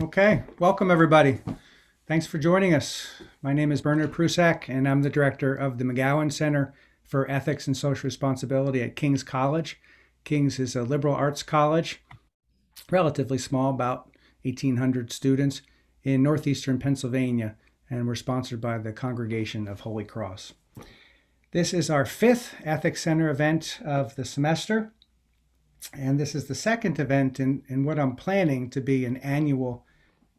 Okay, welcome everybody. Thanks for joining us. My name is Bernard Prusak, and I'm the director of the McGowan Center for Ethics and Social Responsibility at King's College. King's is a liberal arts college, relatively small, about 1,800 students in northeastern Pennsylvania, and we're sponsored by the Congregation of Holy Cross. This is our fifth Ethics Center event of the semester. And this is the second event in, in what I'm planning to be an annual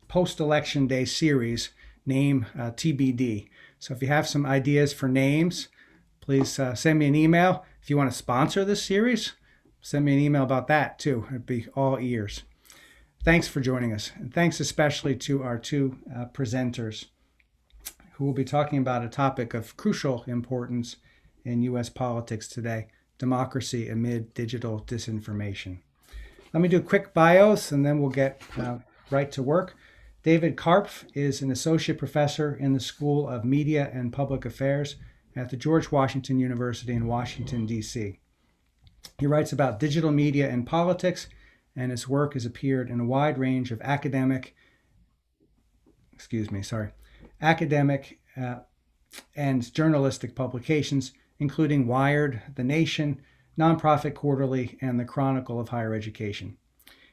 post election day series, name uh, TBD. So if you have some ideas for names, please uh, send me an email. If you want to sponsor this series, send me an email about that too. I'd be all ears. Thanks for joining us. And thanks especially to our two uh, presenters who will be talking about a topic of crucial importance in U.S. politics today democracy amid digital disinformation. Let me do a quick bios and then we'll get uh, right to work. David Karpf is an associate professor in the School of Media and Public Affairs at the George Washington University in Washington, D.C. He writes about digital media and politics, and his work has appeared in a wide range of academic, excuse me, sorry, academic uh, and journalistic publications, including Wired, The Nation, Nonprofit Quarterly, and the Chronicle of Higher Education.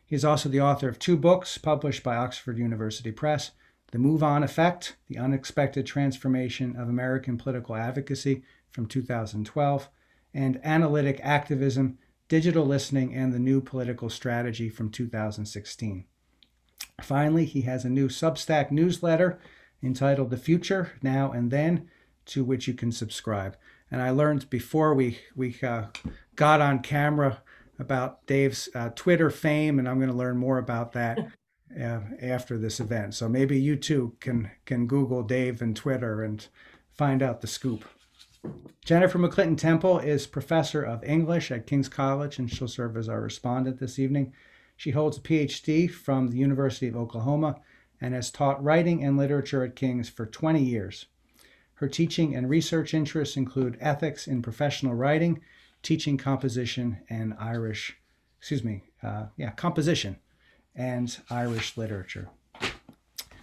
He is also the author of two books published by Oxford University Press The MoveOn Effect The Unexpected Transformation of American Political Advocacy from 2012, and Analytic Activism Digital Listening and the New Political Strategy from 2016. Finally, he has a new Substack newsletter entitled The Future Now and Then, to which you can subscribe. And I learned before we, we uh, got on camera about Dave's uh, Twitter fame, and I'm going to learn more about that uh, after this event. So maybe you too can, can Google Dave and Twitter and find out the scoop. Jennifer McClinton Temple is professor of English at King's College, and she'll serve as our respondent this evening. She holds a PhD from the University of Oklahoma and has taught writing and literature at King's for 20 years. Her teaching and research interests include ethics in professional writing, teaching composition, and Irish, excuse me, uh, yeah, composition and Irish literature.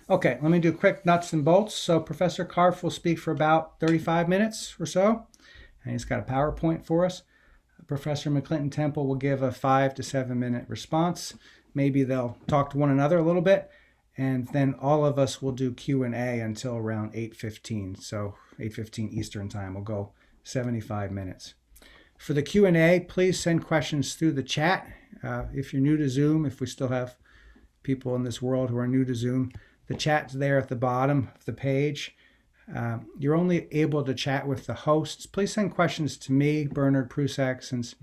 Okay, let me do quick nuts and bolts. So Professor Karpf will speak for about 35 minutes or so, and he's got a PowerPoint for us. Professor McClinton Temple will give a five to seven minute response. Maybe they'll talk to one another a little bit, and then all of us will do q&a until around 8.15 so 8.15 eastern time We'll go 75 minutes. For the q&a please send questions through the chat. Uh, if you're new to zoom if we still have people in this world who are new to zoom the chat's there at the bottom of the page. Uh, you're only able to chat with the hosts. Please send questions to me bernard prusak since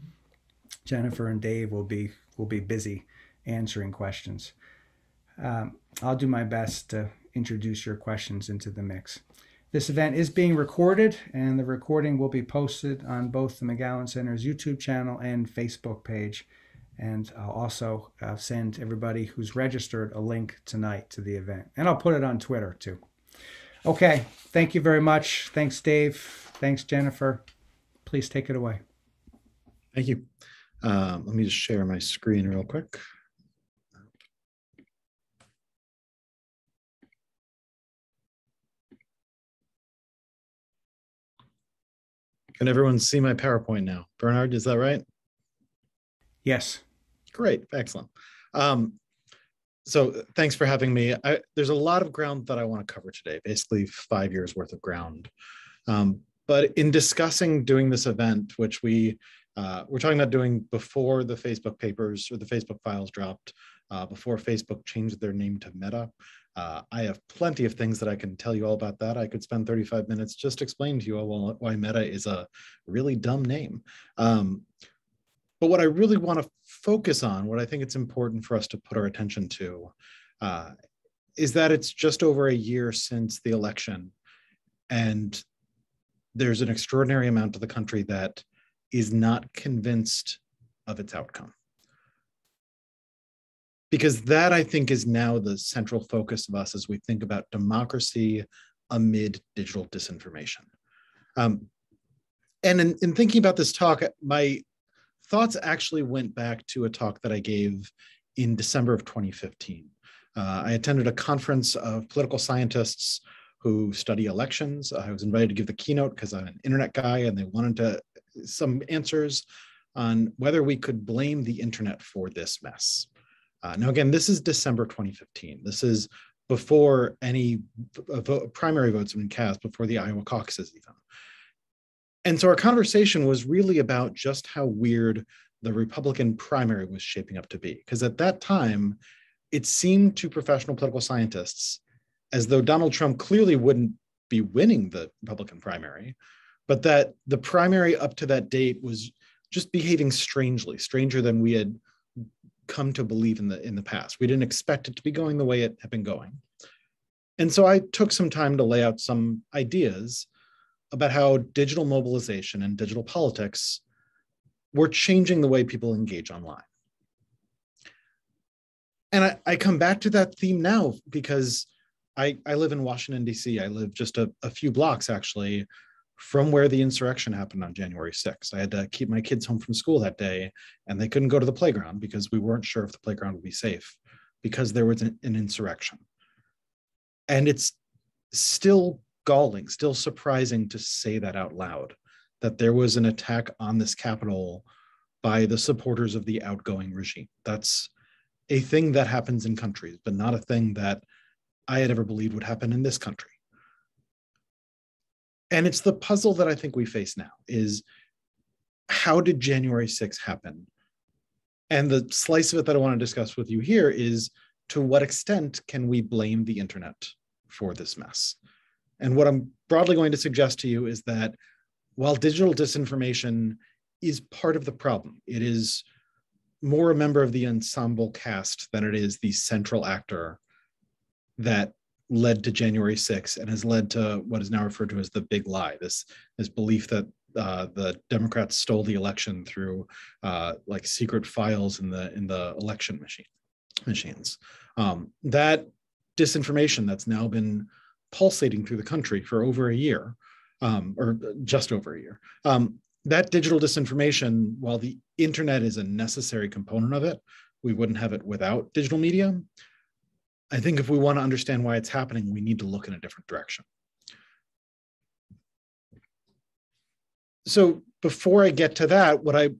jennifer and dave will be will be busy answering questions um, I'll do my best to introduce your questions into the mix. This event is being recorded, and the recording will be posted on both the McGowan Center's YouTube channel and Facebook page. And I'll also uh, send everybody who's registered a link tonight to the event. And I'll put it on Twitter too. Okay, thank you very much. Thanks, Dave. Thanks, Jennifer. Please take it away. Thank you. Um, let me just share my screen real quick. Can everyone see my PowerPoint now? Bernard, is that right? Yes. Great, excellent. Um, so thanks for having me. I, there's a lot of ground that I want to cover today, basically five years worth of ground. Um, but in discussing doing this event, which we uh, we're talking about doing before the Facebook papers or the Facebook files dropped, uh, before Facebook changed their name to Meta, uh, I have plenty of things that I can tell you all about that. I could spend 35 minutes just explaining to you all why Meta is a really dumb name. Um, but what I really want to focus on, what I think it's important for us to put our attention to, uh, is that it's just over a year since the election. And there's an extraordinary amount of the country that is not convinced of its outcome because that I think is now the central focus of us as we think about democracy amid digital disinformation. Um, and in, in, thinking about this talk, my thoughts actually went back to a talk that I gave in December of 2015. Uh, I attended a conference of political scientists who study elections. I was invited to give the keynote because I'm an internet guy and they wanted to some answers on whether we could blame the internet for this mess. Uh, now, again, this is December 2015. This is before any vote, primary votes have been cast, before the Iowa caucuses even. And so our conversation was really about just how weird the Republican primary was shaping up to be. Because at that time, it seemed to professional political scientists as though Donald Trump clearly wouldn't be winning the Republican primary, but that the primary up to that date was just behaving strangely, stranger than we had come to believe in the in the past. We didn't expect it to be going the way it had been going. And so I took some time to lay out some ideas about how digital mobilization and digital politics were changing the way people engage online. And I, I come back to that theme now because I, I live in Washington, D.C. I live just a, a few blocks actually from where the insurrection happened on January 6th. I had to keep my kids home from school that day, and they couldn't go to the playground because we weren't sure if the playground would be safe because there was an, an insurrection. And it's still galling, still surprising to say that out loud that there was an attack on this Capitol by the supporters of the outgoing regime. That's a thing that happens in countries, but not a thing that I had ever believed would happen in this country and it's the puzzle that I think we face now is how did January 6th happen? And the slice of it that I want to discuss with you here is to what extent can we blame the internet for this mess? And what I'm broadly going to suggest to you is that while digital disinformation is part of the problem, it is more a member of the ensemble cast than it is the central actor that led to January 6th and has led to what is now referred to as the big lie. This this belief that uh, the Democrats stole the election through uh, like secret files in the in the election machine machines. Um, that disinformation that's now been pulsating through the country for over a year, um, or just over a year. Um, that digital disinformation, while the internet is a necessary component of it, we wouldn't have it without digital media. I think if we want to understand why it's happening, we need to look in a different direction. So before I get to that, what I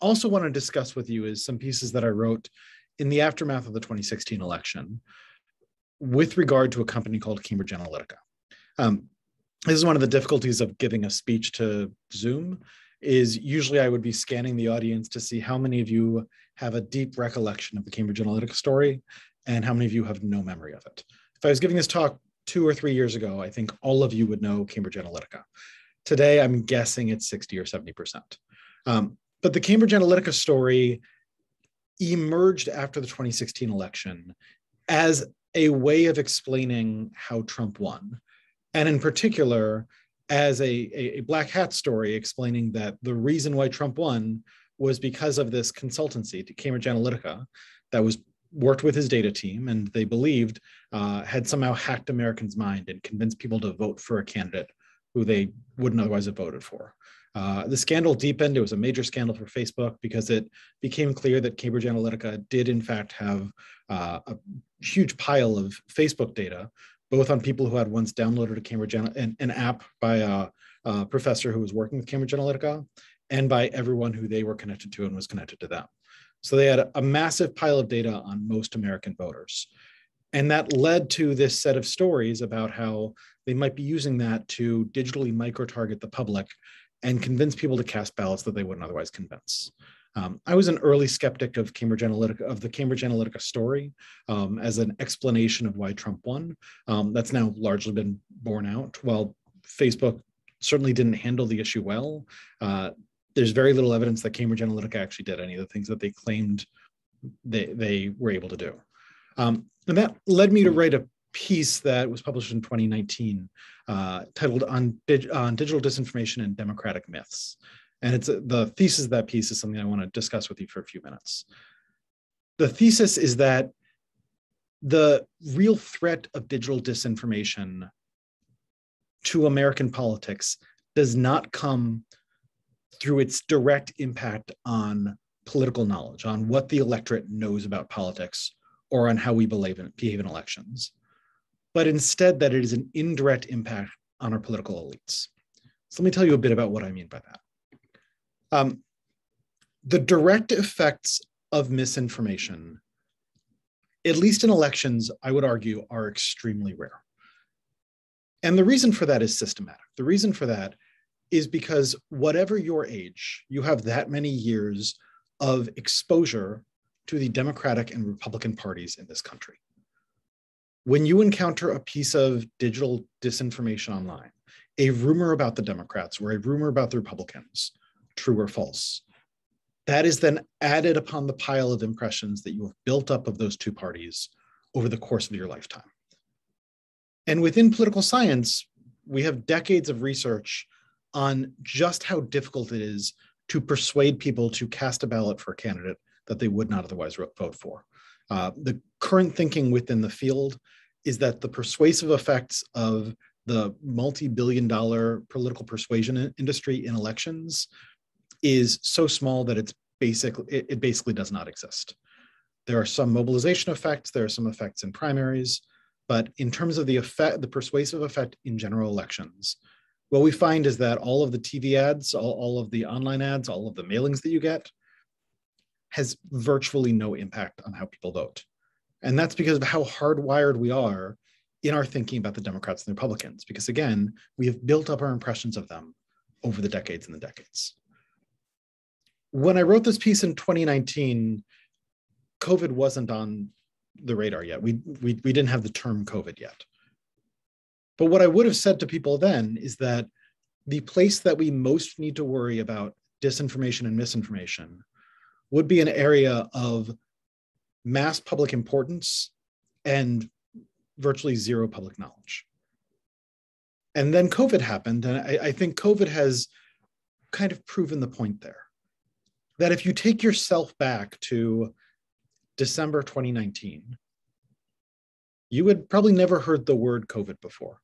also want to discuss with you is some pieces that I wrote in the aftermath of the 2016 election with regard to a company called Cambridge Analytica. Um, this is one of the difficulties of giving a speech to Zoom is usually I would be scanning the audience to see how many of you have a deep recollection of the Cambridge Analytica story and how many of you have no memory of it? If I was giving this talk two or three years ago, I think all of you would know Cambridge Analytica. Today, I'm guessing it's 60 or 70%. Um, but the Cambridge Analytica story emerged after the 2016 election as a way of explaining how Trump won. And in particular, as a, a, a, black hat story explaining that the reason why Trump won was because of this consultancy to Cambridge Analytica that was worked with his data team and they believed uh, had somehow hacked Americans' mind and convinced people to vote for a candidate who they wouldn't otherwise have voted for. Uh, the scandal deepened. It was a major scandal for Facebook because it became clear that Cambridge Analytica did, in fact, have uh, a huge pile of Facebook data, both on people who had once downloaded a Cambridge an, an app by a, a professor who was working with Cambridge Analytica, and by everyone who they were connected to and was connected to them. So they had a massive pile of data on most American voters. And that led to this set of stories about how they might be using that to digitally micro target the public and convince people to cast ballots that they wouldn't otherwise convince. Um, I was an early skeptic of Cambridge Analytica, of the Cambridge Analytica story um, as an explanation of why Trump won. Um, that's now largely been borne out. While Facebook certainly didn't handle the issue well, uh, there's very little evidence that Cambridge Analytica actually did any of the things that they claimed they, they were able to do. Um, and that led me to write a piece that was published in 2019 uh, titled on, on Digital Disinformation and Democratic Myths. And it's the thesis of that piece is something I want to discuss with you for a few minutes. The thesis is that the real threat of digital disinformation to American politics does not come through its direct impact on political knowledge, on what the electorate knows about politics, or on how we behave in, behave in elections, but instead that it is an indirect impact on our political elites. So let me tell you a bit about what I mean by that. Um, the direct effects of misinformation, at least in elections, I would argue, are extremely rare. And the reason for that is systematic. The reason for that is because whatever your age, you have that many years of exposure to the Democratic and Republican parties in this country. When you encounter a piece of digital disinformation online, a rumor about the Democrats or a rumor about the Republicans, true or false, that is then added upon the pile of impressions that you have built up of those two parties over the course of your lifetime. And within political science, we have decades of research on just how difficult it is to persuade people to cast a ballot for a candidate that they would not otherwise vote for. Uh, the current thinking within the field is that the persuasive effects of the multi-billion dollar political persuasion industry in elections is so small that it's basically it, it basically does not exist. There are some mobilization effects, there are some effects in primaries, but in terms of the effect, the persuasive effect in general elections, what we find is that all of the TV ads, all, all of the online ads, all of the mailings that you get has virtually no impact on how people vote. And that's because of how hardwired we are in our thinking about the Democrats and the Republicans, because again, we have built up our impressions of them over the decades and the decades. When I wrote this piece in 2019, COVID wasn't on the radar yet. We, we, we didn't have the term COVID yet. But what I would have said to people then is that the place that we most need to worry about disinformation and misinformation would be an area of mass public importance and virtually zero public knowledge. And then COVID happened, and I, I, think COVID has kind of proven the point there. That if you take yourself back to December 2019, you had probably never heard the word COVID before.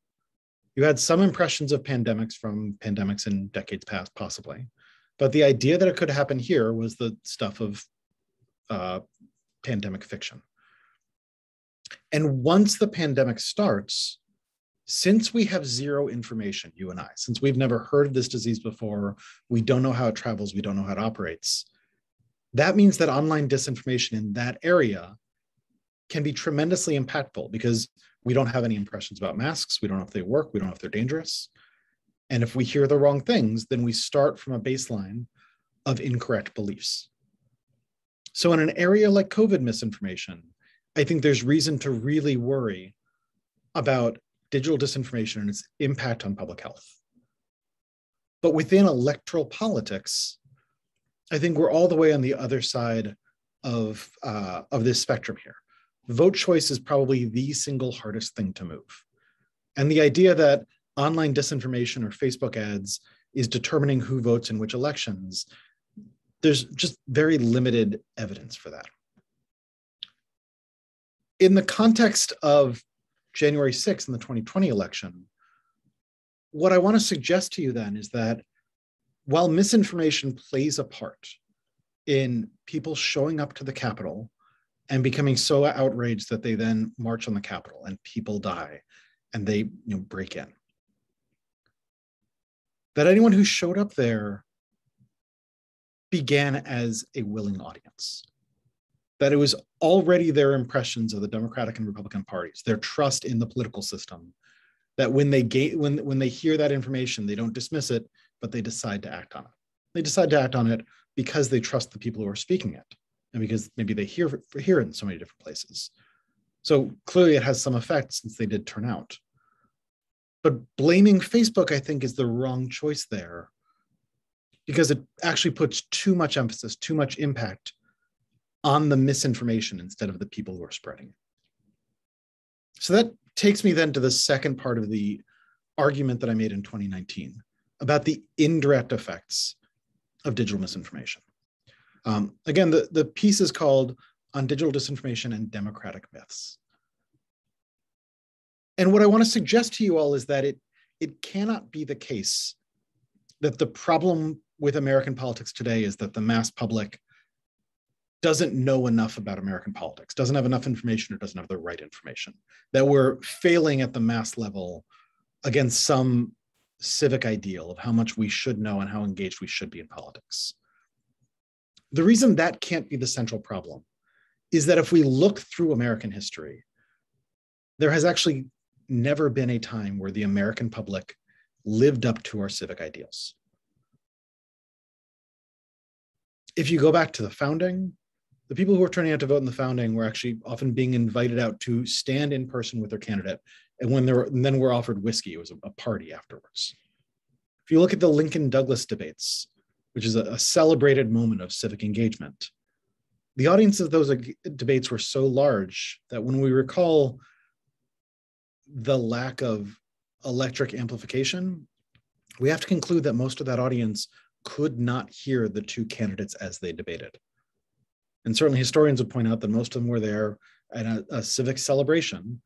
You had some impressions of pandemics from pandemics in decades past, possibly. But the idea that it could happen here was the stuff of uh, pandemic fiction. And once the pandemic starts, since we have zero information, you and I, since we've never heard of this disease before, we don't know how it travels, we don't know how it operates, that means that online disinformation in that area can be tremendously impactful because we don't have any impressions about masks, we don't know if they work, we don't know if they're dangerous. And if we hear the wrong things, then we start from a baseline of incorrect beliefs. So, in an area like COVID misinformation, I think there's reason to really worry about digital disinformation and its impact on public health. But within electoral politics, I think we're all the way on the other side of, uh, of this spectrum here. Vote choice is probably the single hardest thing to move. And the idea that online disinformation or Facebook ads is determining who votes in which elections, there's just very limited evidence for that. In the context of January 6th in the 2020 election, what I want to suggest to you then is that while misinformation plays a part in people showing up to the Capitol and becoming so outraged that they then march on the Capitol and people die and they you know, break in, that anyone who showed up there began as a willing audience. That it was already their impressions of the Democratic and Republican parties, their trust in the political system, that when they ga- when when they hear that information, they don't dismiss it, but they decide to act on it. They decide to act on it because they trust the people who are speaking it, and because maybe they hear hear it in so many different places. So clearly, it has some effect since they did turn out. But blaming Facebook, I think, is the wrong choice there because it actually puts too much emphasis, too much impact on the misinformation instead of the people who are spreading it. So that takes me then to the second part of the argument that I made in 2019 about the indirect effects of digital misinformation. Um, again, the, the piece is called On Digital Disinformation and Democratic Myths. And what I want to suggest to you all is that it, it cannot be the case that the problem with American politics today is that the mass public doesn't know enough about American politics, doesn't have enough information, or doesn't have the right information, that we're failing at the mass level against some civic ideal of how much we should know and how engaged we should be in politics. The reason that can't be the central problem is that if we look through American history, there has actually never been a time where the American public lived up to our civic ideals. If you go back to the founding, the people who were turning out to vote in the founding were actually often being invited out to stand in person with their candidate. And when they were, then were offered whiskey, it was a party afterwards. If you look at the Lincoln Douglas debates, which is a, celebrated moment of civic engagement, the audience of those debates were so large that when we recall the lack of electric amplification, we have to conclude that most of that audience could not hear the two candidates as they debated. And certainly historians would point out that most of them were there at a, a civic celebration,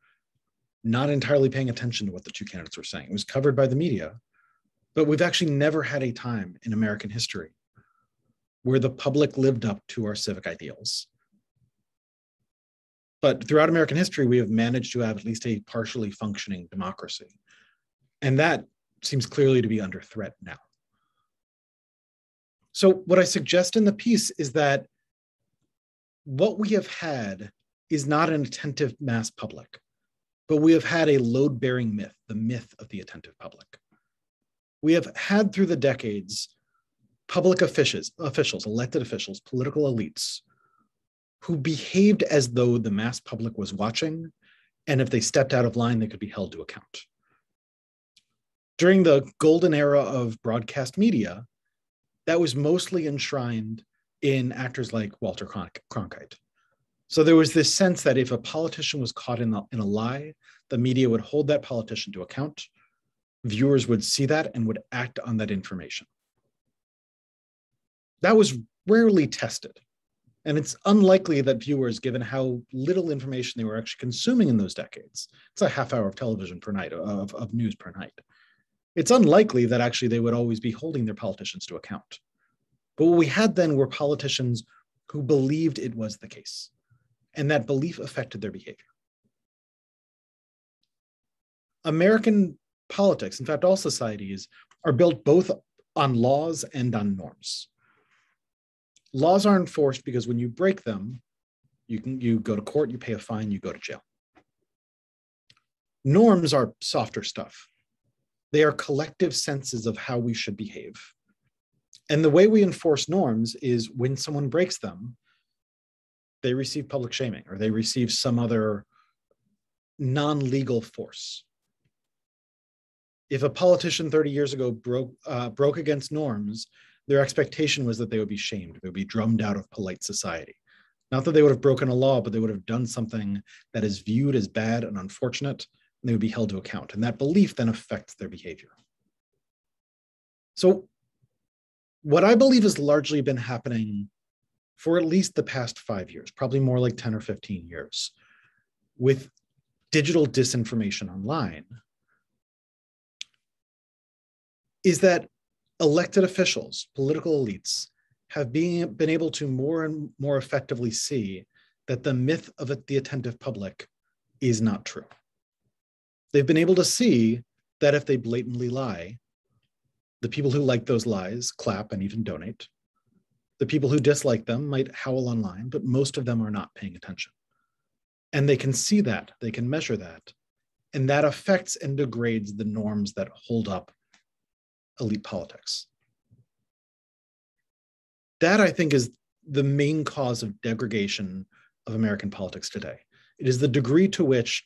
not entirely paying attention to what the two candidates were saying. It was covered by the media, but we've actually never had a time in American history where the public lived up to our civic ideals. But throughout American history, we have managed to have at least a partially functioning democracy. And that seems clearly to be under threat now. So, what I suggest in the piece is that what we have had is not an attentive mass public, but we have had a load bearing myth, the myth of the attentive public. We have had through the decades public officials, officials, elected officials, political elites who behaved as though the mass public was watching, and if they stepped out of line, they could be held to account. During the golden era of broadcast media, that was mostly enshrined in actors like Walter Cronkite. So there was this sense that if a politician was caught in, in a lie, the media would hold that politician to account. Viewers would see that and would act on that information. That was rarely tested. And it's unlikely that viewers, given how little information they were actually consuming in those decades, it's a half hour of television per night, of, of news per night. It's unlikely that actually they would always be holding their politicians to account. But what we had then were politicians who believed it was the case, and that belief affected their behavior. American politics, in fact, all societies, are built both on laws and on norms. Laws are enforced because when you break them, you can you go to court, you pay a fine, you go to jail. Norms are softer stuff. They are collective senses of how we should behave. And the way we enforce norms is when someone breaks them, they receive public shaming or they receive some other non legal force. If a politician 30 years ago broke, uh, broke against norms, their expectation was that they would be shamed, they would be drummed out of polite society. Not that they would have broken a law, but they would have done something that is viewed as bad and unfortunate, and they would be held to account. And that belief then affects their behavior. So what I believe has largely been happening for at least the past five years, probably more like 10 or 15 years, with digital disinformation online, is that elected officials, political elites, have been, been able to more and more effectively see that the myth of the attentive public is not true. They've been able to see that if they blatantly lie, the people who like those lies clap and even donate. The people who dislike them might howl online, but most of them are not paying attention. And they can see that, they can measure that. And that affects and degrades the norms that hold up elite politics. That, I think, is the main cause of degradation of American politics today. It is the degree to which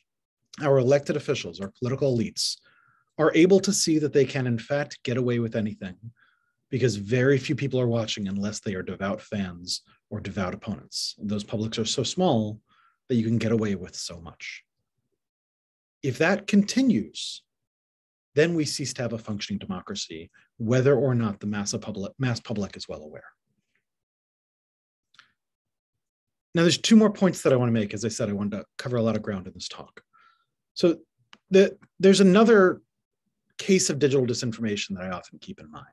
our elected officials, our political elites, are able to see that they can, in fact, get away with anything because very few people are watching unless they are devout fans or devout opponents. Those publics are so small that you can get away with so much. If that continues, then we cease to have a functioning democracy, whether or not the mass public, mass public is well aware. Now, there's two more points that I want to make. As I said, I wanted to cover a lot of ground in this talk. So the, there's another case of digital disinformation that I often keep in mind.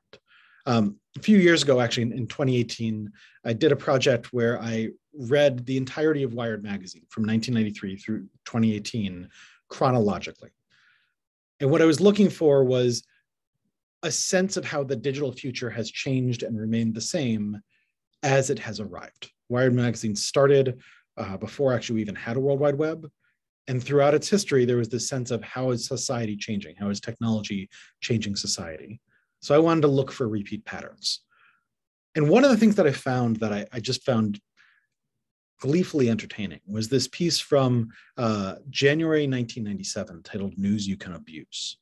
Um, a few years ago, actually in, in 2018, I did a project where I read the entirety of Wired magazine from 1993 through 2018 chronologically. And what I was looking for was a sense of how the digital future has changed and remained the same as it has arrived. Wired magazine started uh, before actually we even had a World Wide Web. And throughout its history, there was this sense of how is society changing? How is technology changing society? So I wanted to look for repeat patterns. And one of the things that I found that I, I just found gleefully entertaining was this piece from uh, January 1997 titled News You Can Abuse.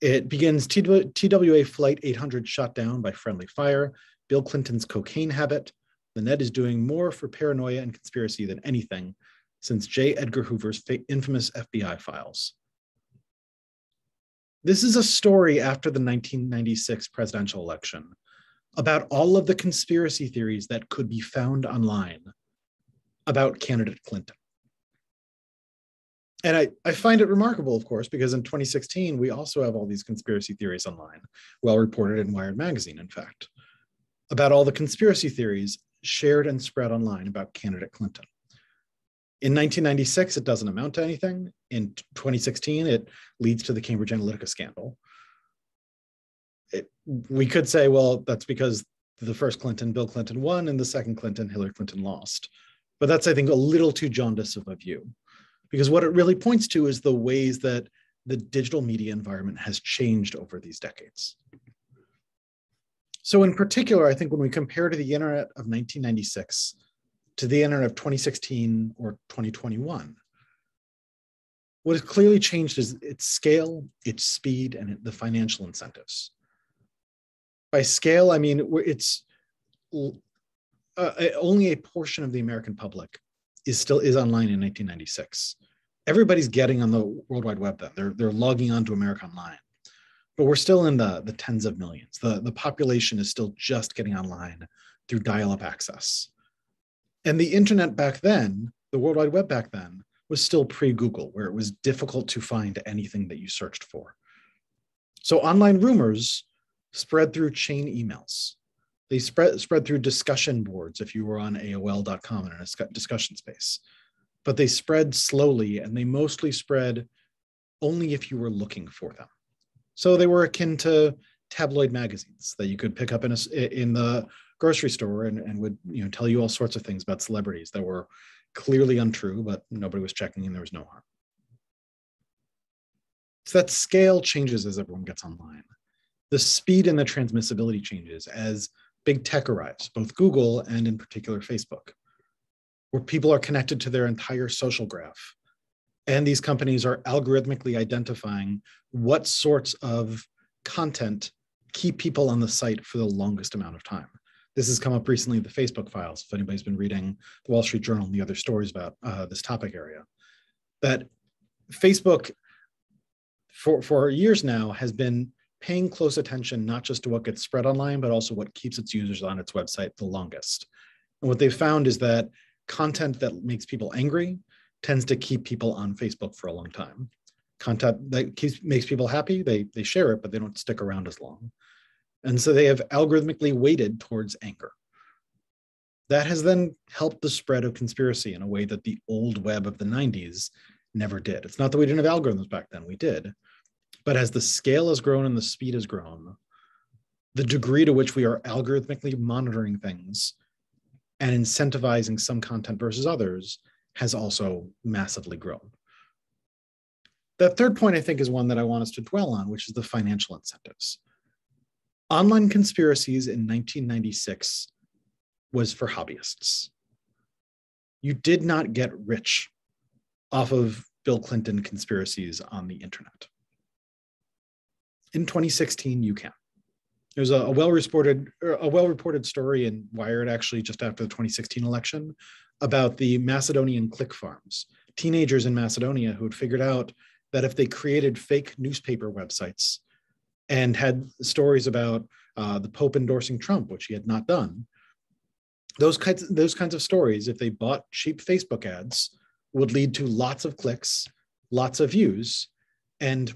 It begins TWA Flight 800 shot down by friendly fire, Bill Clinton's cocaine habit. The net is doing more for paranoia and conspiracy than anything since J. Edgar Hoover's infamous FBI files. This is a story after the 1996 presidential election about all of the conspiracy theories that could be found online about candidate Clinton. And I, I find it remarkable, of course, because in 2016, we also have all these conspiracy theories online, well reported in Wired Magazine, in fact, about all the conspiracy theories shared and spread online about candidate Clinton. In 1996, it doesn't amount to anything. In 2016, it leads to the Cambridge Analytica scandal. It, we could say, well, that's because the first Clinton, Bill Clinton, won, and the second Clinton, Hillary Clinton, lost. But that's, I think, a little too jaundiced of a view, because what it really points to is the ways that the digital media environment has changed over these decades. So, in particular, I think when we compare to the internet of 1996 to the internet of 2016 or 2021, what has clearly changed is its scale, its speed, and the financial incentives. By scale, I mean it's uh, only a portion of the American public is still is online in 1996. Everybody's getting on the World Wide Web then. They're they're logging on to America Online. But we're still in the, the tens of millions. The, the population is still just getting online through dial-up access. And the internet back then, the World Wide Web back then, was still pre-Google, where it was difficult to find anything that you searched for. So online rumors spread through chain emails. They spread, spread through discussion boards if you were on AOL.com in a discussion space. But they spread slowly and they mostly spread only if you were looking for them. So they were akin to tabloid magazines that you could pick up in a, in the grocery store and, and would you know tell you all sorts of things about celebrities that were clearly untrue, but nobody was checking and there was no harm. So that scale changes as everyone gets online. The speed and the transmissibility changes as big tech arrives, both Google and in particular Facebook, where people are connected to their entire social graph. And these companies are algorithmically identifying what sorts of content keep people on the site for the longest amount of time. This has come up recently in the Facebook files. If anybody's been reading the Wall Street Journal and the other stories about uh, this topic area, that Facebook for, for years now has been paying close attention not just to what gets spread online, but also what keeps its users on its website the longest. And what they've found is that content that makes people angry tends to keep people on Facebook for a long time. Content that keeps makes people happy, they they share it, but they don't stick around as long. And so they have algorithmically weighted towards anger. That has then helped the spread of conspiracy in a way that the old web of the 90s never did. It's not that we didn't have algorithms back then, we did. But as the scale has grown and the speed has grown, the degree to which we are algorithmically monitoring things and incentivizing some content versus others has also massively grown. That third point, I think, is one that I want us to dwell on, which is the financial incentives. Online conspiracies in 1996 was for hobbyists. You did not get rich off of Bill Clinton conspiracies on the internet in 2016 you can. There's a, a well-reported a well-reported story in wired actually just after the 2016 election about the macedonian click farms teenagers in macedonia who had figured out that if they created fake newspaper websites and had stories about uh, the pope endorsing trump which he had not done those kinds those kinds of stories if they bought cheap facebook ads would lead to lots of clicks lots of views and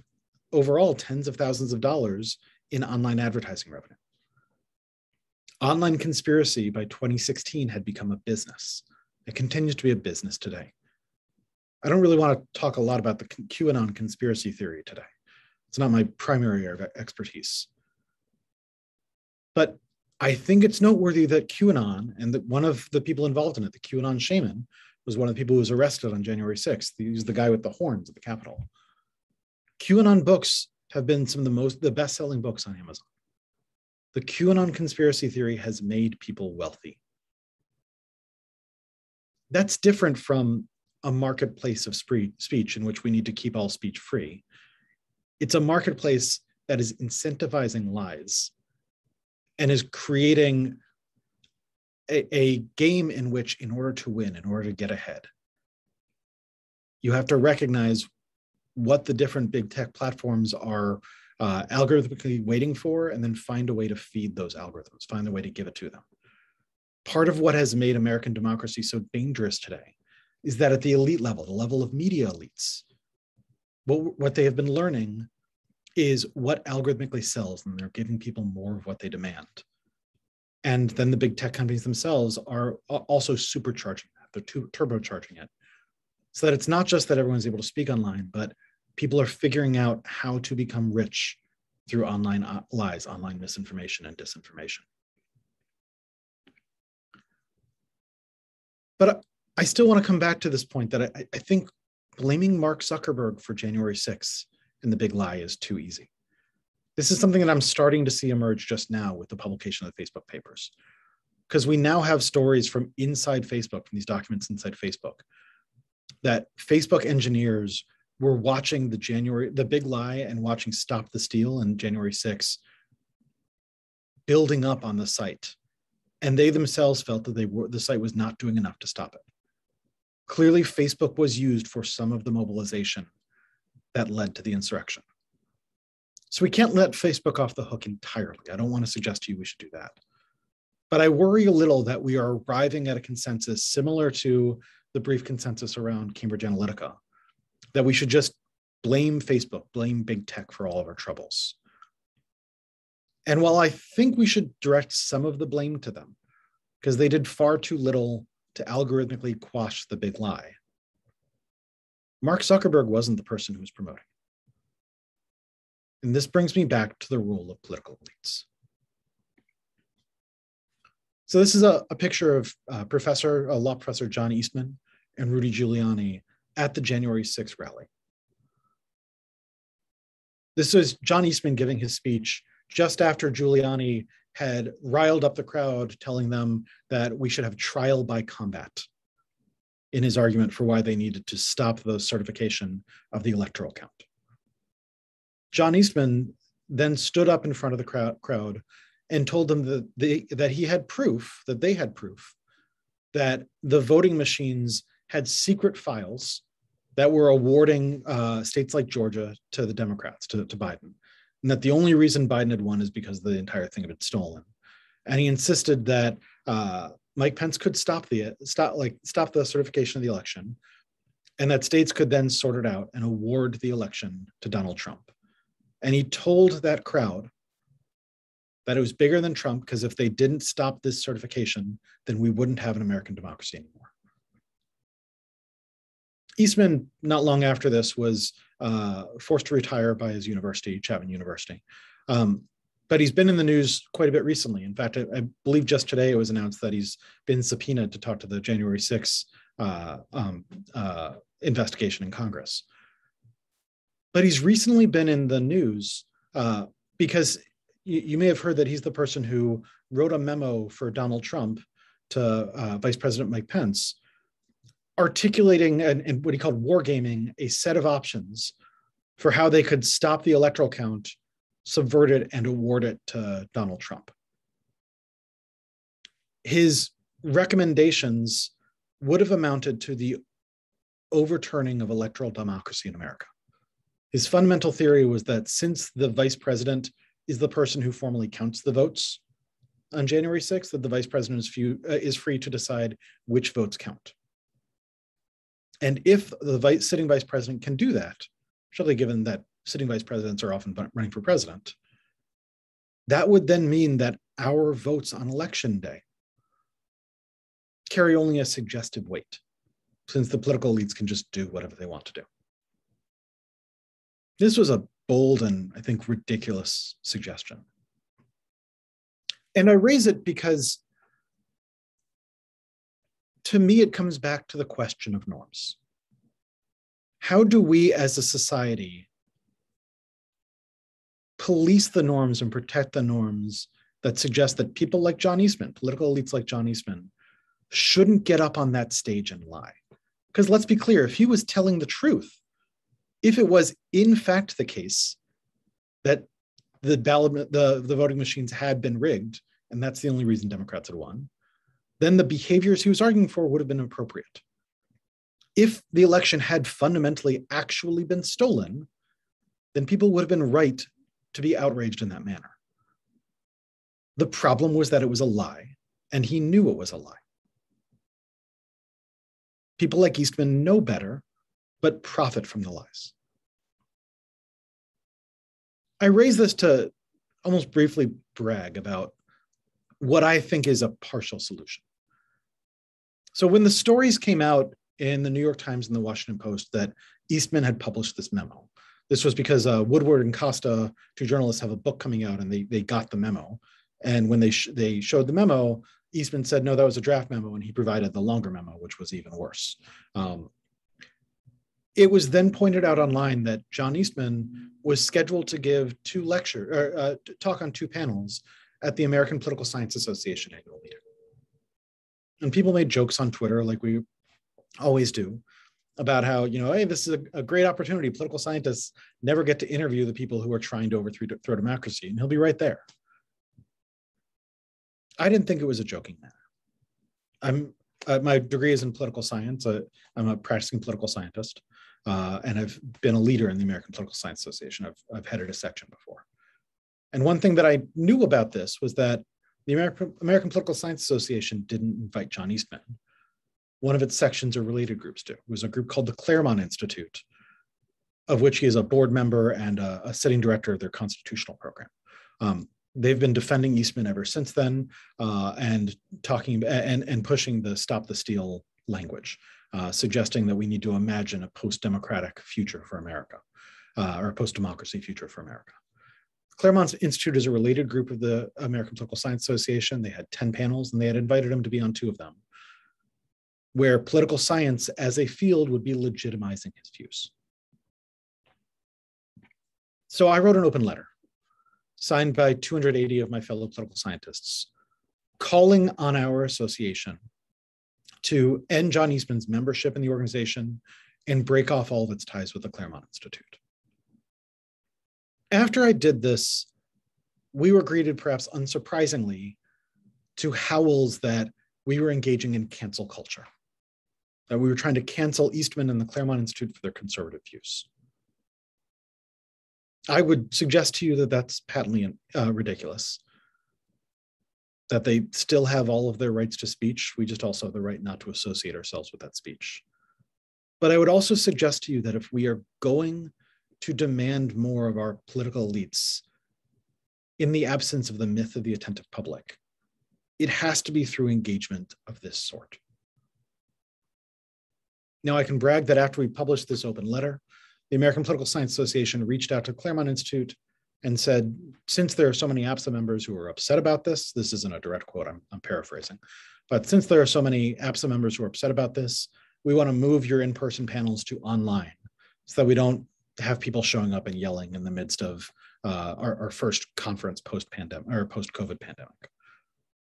overall tens of thousands of dollars in online advertising revenue. Online conspiracy by 2016 had become a business. It continues to be a business today. I don't really want to talk a lot about the QAnon conspiracy theory today. It's not my primary area of expertise. But I think it's noteworthy that QAnon and that one of the people involved in it, the QAnon shaman, was one of the people who was arrested on January 6th. He was the guy with the horns at the Capitol. QAnon books have been some of the most the best-selling books on Amazon. The QAnon conspiracy theory has made people wealthy. That's different from a marketplace of speech in which we need to keep all speech free. It's a marketplace that is incentivizing lies and is creating a, a, game in which, in order to win, in order to get ahead, you have to recognize what the different big tech platforms are uh, algorithmically weighting for, and then find a way to feed those algorithms, find a way to give it to them. Part of what has made American democracy so dangerous today is that at the elite level, the level of media elites, what, what they have been learning is what algorithmically sells, and they're giving people more of what they demand. And then the big tech companies themselves are also supercharging that, they're turbocharging it. So that it's not just that everyone's able to speak online, but people are figuring out how to become rich through online uh, lies, online misinformation and disinformation. But I still want to come back to this point that I, I think blaming Mark Zuckerberg for January 6th and the big lie is too easy. This is something that I'm starting to see emerge just now with the publication of the Facebook papers. Because we now have stories from inside Facebook, from these documents inside Facebook, that Facebook engineers were watching the January, the big lie and watching Stop the Steal and January 6 building up on the site. And they themselves felt that they were, the site was not doing enough to stop it. Clearly, Facebook was used for some of the mobilization that led to the insurrection. So we can't let Facebook off the hook entirely. I don't want to suggest to you we should do that. But I worry a little that we are arriving at a consensus similar to the brief consensus around Cambridge Analytica, that we should just blame Facebook, blame big tech for all of our troubles. And while I think we should direct some of the blame to them, because they did far too little to algorithmically quash the big lie, Mark Zuckerberg wasn't the person who was promoting. And this brings me back to the role of political elites. So this is a, a picture of uh, Professor, uh, law professor John Eastman and Rudy Giuliani at the January 6th rally. This is John Eastman giving his speech just after Giuliani had riled up the crowd, telling them that we should have trial by combat in his argument for why they needed to stop the certification of the electoral count. John Eastman then stood up in front of the crowd, crowd and told them that, they, that he had proof, that they had proof, that the voting machines had secret files that were awarding uh, states like Georgia to the Democrats, to, to Biden. And that the only reason Biden had won is because the entire thing had been stolen. And he insisted that uh, Mike Pence could stop the stop like stop the certification of the election, and that states could then sort it out and award the election to Donald Trump. And he told that crowd that it was bigger than Trump because if they didn't stop this certification, then we wouldn't have an American democracy anymore. Eastman, not long after this, was uh, forced to retire by his university, Chapman University. Um, but he's been in the news quite a bit recently. In fact, I, I, believe just today it was announced that he's been subpoenaed to talk to the January 6th uh, um, uh, investigation in Congress. But he's recently been in the news uh, because you, you, may have heard that he's the person who wrote a memo for Donald Trump to uh, Vice President Mike Pence, articulating and, what he called wargaming a set of options for how they could stop the electoral count subvert it and award it to Donald Trump. His recommendations would have amounted to the overturning of electoral democracy in America. His fundamental theory was that since the vice president is the person who formally counts the votes on January 6th, that the vice president is, few, uh, is free to decide which votes count. And if the vice, sitting vice president can do that, especially given that sitting vice presidents are often running for president, that would then mean that our votes on election day carry only a suggestive weight, since the political elites can just do whatever they want to do. This was a bold and I think ridiculous suggestion. And I raise it because to me, it comes back to the question of norms. How do we as a society police the norms and protect the norms that suggest that people like John Eastman, political elites like John Eastman, shouldn't get up on that stage and lie? Because let's be clear, if he was telling the truth, if it was in fact the case that the ballot, the, the voting machines had been rigged, and that's the only reason Democrats had won, then the behaviors he was arguing for would have been appropriate. If the election had fundamentally actually been stolen, then people would have been right to be outraged in that manner. The problem was that it was a lie, and he knew it was a lie. People like Eastman know better, but profit from the lies. I raise this to almost briefly brag about what I think is a partial solution. So when the stories came out in the New York Times and the Washington Post that Eastman had published this memo, this was because uh, Woodward and Costa, two journalists, have a book coming out, and they they got the memo. And when they sh- they showed the memo, Eastman said, "No, that was a draft memo," and he provided the longer memo, which was even worse. Um, it was then pointed out online that John Eastman was scheduled to give two lecture or uh, talk on two panels at the American Political Science Association annual meeting. And people made jokes on Twitter, like we always do, about how, you know, hey, this is a, a great opportunity. Political scientists never get to interview the people who are trying to overthrow democracy, and he'll be right there. I didn't think it was a joking matter. I'm uh, my degree is in political science. Uh, I'm a practicing political scientist, uh, and I've been a leader in the American Political Science Association. I've, I've headed a section before. And one thing that I knew about this was that the American, American Political Science Association didn't invite John Eastman. One of its sections or related groups do. It was a group called the Claremont Institute, of which he is a board member and a, a sitting director of their constitutional program. Um, they've been defending Eastman ever since then uh, and talking and, and pushing the stop the steal language, uh, suggesting that we need to imagine a post-democratic future for America uh, or a post-democracy future for America. Claremont Institute is a related group of the American Political Science Association. They had 10 panels and they had invited him to be on two of them, where political science as a field would be legitimizing his views. So I wrote an open letter signed by 280 of my fellow political scientists, calling on our association to end John Eastman's membership in the organization and break off all of its ties with the Claremont Institute. After I did this, we were greeted, perhaps unsurprisingly, to howls that we were engaging in cancel culture, that we were trying to cancel Eastman and the Claremont Institute for their conservative views. I would suggest to you that that's patently uh, ridiculous. That they still have all of their rights to speech. We just also have the right not to associate ourselves with that speech. But I would also suggest to you that if we are going to demand more of our political elites in the absence of the myth of the attentive public, it has to be through engagement of this sort. Now, I can brag that after we published this open letter, the American Political Science Association reached out to Claremont Institute and said, since there are so many APSA members who are upset about this, this isn't a direct quote, I'm, I'm paraphrasing, but since there are so many APSA members who are upset about this, we want to move your in-person panels to online so that we don't have people showing up and yelling in the midst of uh, our, our first conference post-pandemic or post-COVID pandemic.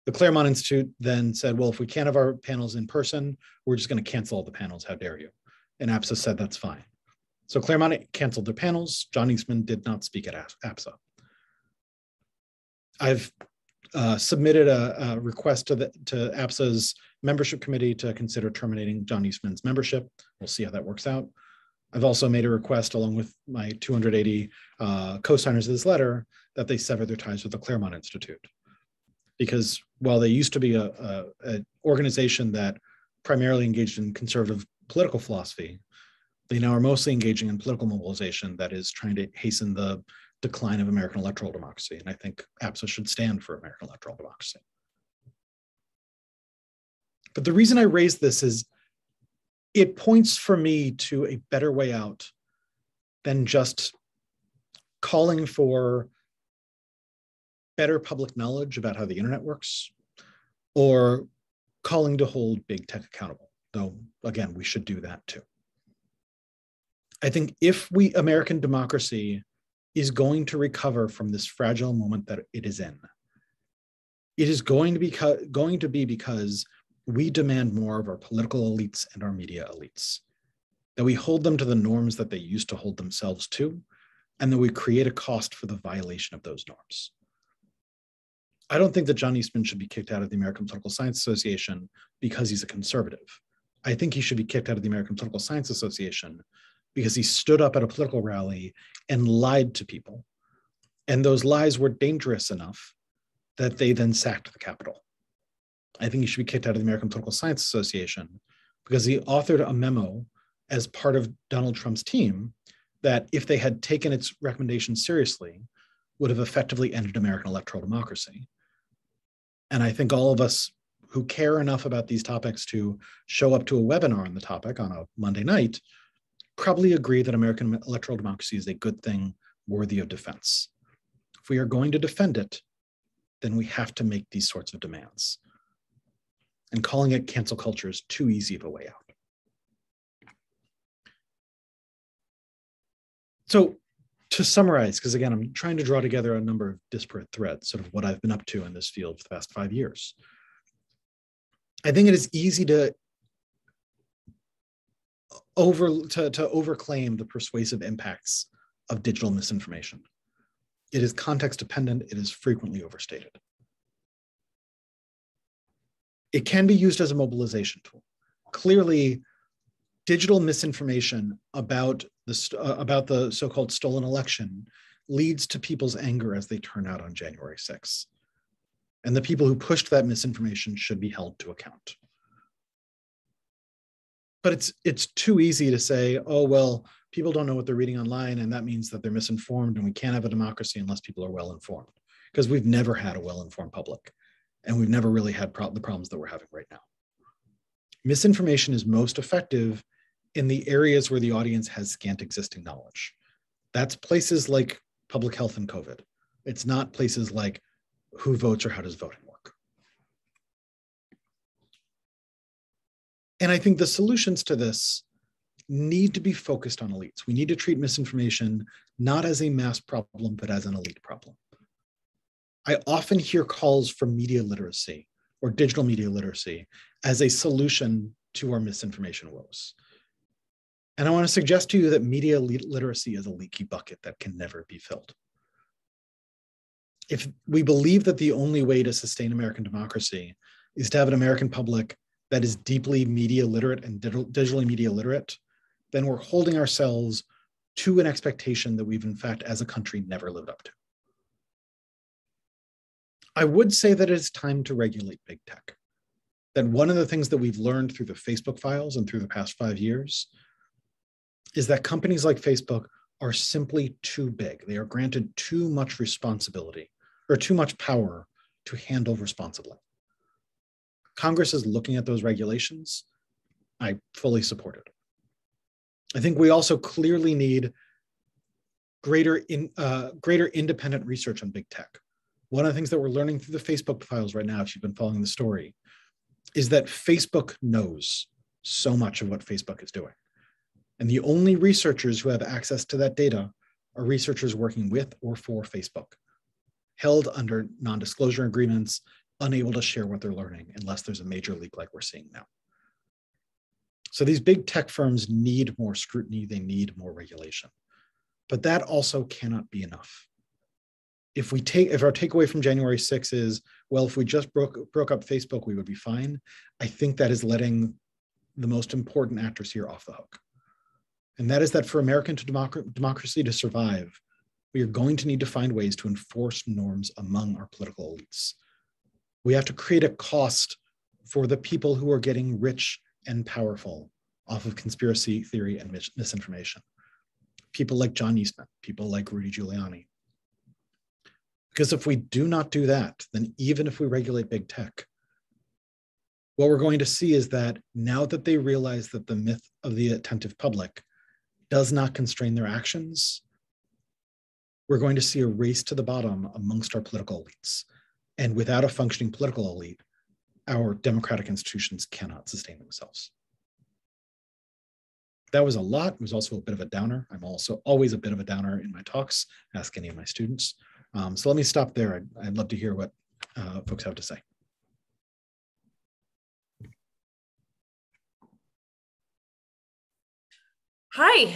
The Claremont Institute then said, well, if we can't have our panels in person, we're just going to cancel all the panels. How dare you? And APSA said that's fine. So Claremont canceled their panels. John Eastman did not speak at APSA. I've uh, submitted a, a, request to the to APSA's membership committee to consider terminating John Eastman's membership. We'll see how that works out. I've also made a request along with my 280 uh, co-signers of this letter that they sever their ties with the Claremont Institute. Because while they used to be a, a, a organization that primarily engaged in conservative political philosophy, they now are mostly engaging in political mobilization that is trying to hasten the, decline of American electoral democracy. And I think APSA should stand for American electoral democracy. But the reason I raise this is it points for me to a better way out than just calling for better public knowledge about how the internet works or calling to hold big tech accountable though again we should do that too. I think if we american democracy is going to recover from this fragile moment that it is in it is going to be going to be because we demand more of our political elites and our media elites that we hold them to the norms that they used to hold themselves to and that we create a cost for the violation of those norms I don't think that John Eastman should be kicked out of the American Political Science Association because he's a conservative. I think he should be kicked out of the American Political Science Association because he stood up at a political rally and lied to people. And those lies were dangerous enough that they then sacked the Capitol. I think he should be kicked out of the American Political Science Association because he authored a memo as part of Donald Trump's team that, if they had taken its recommendations seriously, would have effectively ended American electoral democracy. And I think all of us who care enough about these topics to show up to a webinar on the topic on a Monday night probably agree that American electoral democracy is a good thing worthy of defense. If we are going to defend it, then we have to make these sorts of demands. And calling it cancel culture is too easy of a way out. So to summarize, because again, I'm trying to draw together a number of disparate threads, sort of what I've been up to in this field for the past five years. I think it is easy to over to, to overclaim the persuasive impacts of digital misinformation. It is context dependent, it is frequently overstated. It can be used as a mobilization tool. Clearly, digital misinformation about the, uh, about the so-called stolen election leads to people's anger as they turn out on January 6th. And the people who pushed that misinformation should be held to account. But it's it's too easy to say, oh well, people don't know what they're reading online, and that means that they're misinformed, and we can't have a democracy unless people are well informed. Because we've never had a well-informed public, and we've never really had pro- the problems that we're having right now. Misinformation is most effective in the areas where the audience has scant existing knowledge. That's places like public health and COVID. It's not places like who votes or how does voting work. And I think the solutions to this need to be focused on elites. We need to treat misinformation not as a mass problem, but as an elite problem. I often hear calls for media literacy or digital media literacy as a solution to our misinformation woes. And I want to suggest to you that media literacy is a leaky bucket that can never be filled. If we believe that the only way to sustain American democracy is to have an American public that is deeply media literate and digitally media literate, then we're holding ourselves to an expectation that we've, in fact, as a country, never lived up to. I would say that it's time to regulate big tech. That one of the things that we've learned through the Facebook files and through the past five years is that companies like Facebook are simply too big. They are granted too much responsibility or too much power to handle responsibly. Congress is looking at those regulations. I fully support it. I think we also clearly need greater, in, uh, greater independent research on big tech. One of the things that we're learning through the Facebook files right now, if you've been following the story, is that Facebook knows so much of what Facebook is doing. And the only researchers who have access to that data are researchers working with or for Facebook, held under non disclosure agreements, unable to share what they're learning unless there's a major leak like we're seeing now. So these big tech firms need more scrutiny, they need more regulation. But that also cannot be enough. If we take if our takeaway from January 6 is, well, if we just broke broke up Facebook, we would be fine. I think that is letting the most important actors here off the hook. And that is that for American to democ- democracy to survive, we are going to need to find ways to enforce norms among our political elites. We have to create a cost for the people who are getting rich and powerful off of conspiracy theory and mis- misinformation. People like John Eastman, people like Rudy Giuliani, Because if we do not do that, then even if we regulate big tech, what we're going to see is that now that they realize that the myth of the attentive public does not constrain their actions, we're going to see a race to the bottom amongst our political elites. And without a functioning political elite, our democratic institutions cannot sustain themselves. That was a lot. It was also a bit of a downer. I'm also always a bit of a downer in my talks, ask any of my students. Um, so let me stop there. I'd, I'd love to hear what uh, folks have to say. Hi.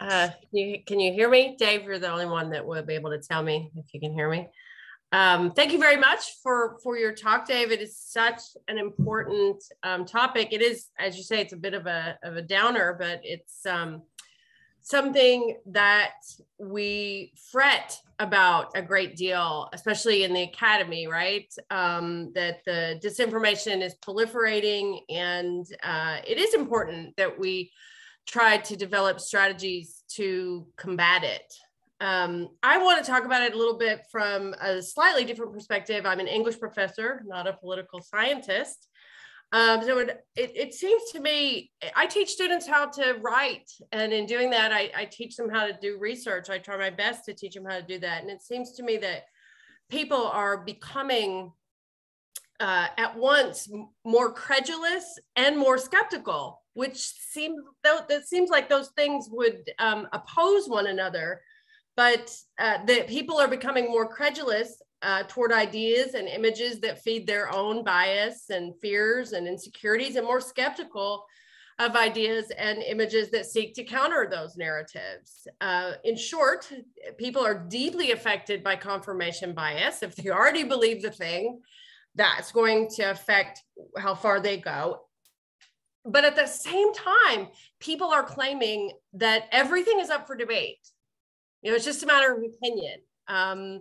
Uh, you, can you hear me? Dave, you're the only one that will be able to tell me if you can hear me. Um, thank you very much for, for your talk, Dave. It is such an important um, topic. It is, as you say, it's a bit of a, of a downer, but it's um, something that we fret about a great deal, especially in the academy, right? Um, that the disinformation is proliferating, and uh, it is important that we try to develop strategies to combat it. Um, I want to talk about it a little bit from a slightly different perspective. I'm an English professor, not a political scientist. Um, so it, it, it, seems to me, I teach students how to write. And in doing that, I, I teach them how to do research. I try my best to teach them how to do that. And it seems to me that people are becoming uh, at once more credulous and more skeptical, which seems though that seems like those things would um, oppose one another but uh, that people are becoming more credulous uh, toward ideas and images that feed their own bias and fears and insecurities and more skeptical of ideas and images that seek to counter those narratives. Uh, in short, people are deeply affected by confirmation bias. If they already believe the thing, that's going to affect how far they go. But at the same time, people are claiming that everything is up for debate you know, it's just a matter of opinion. Um,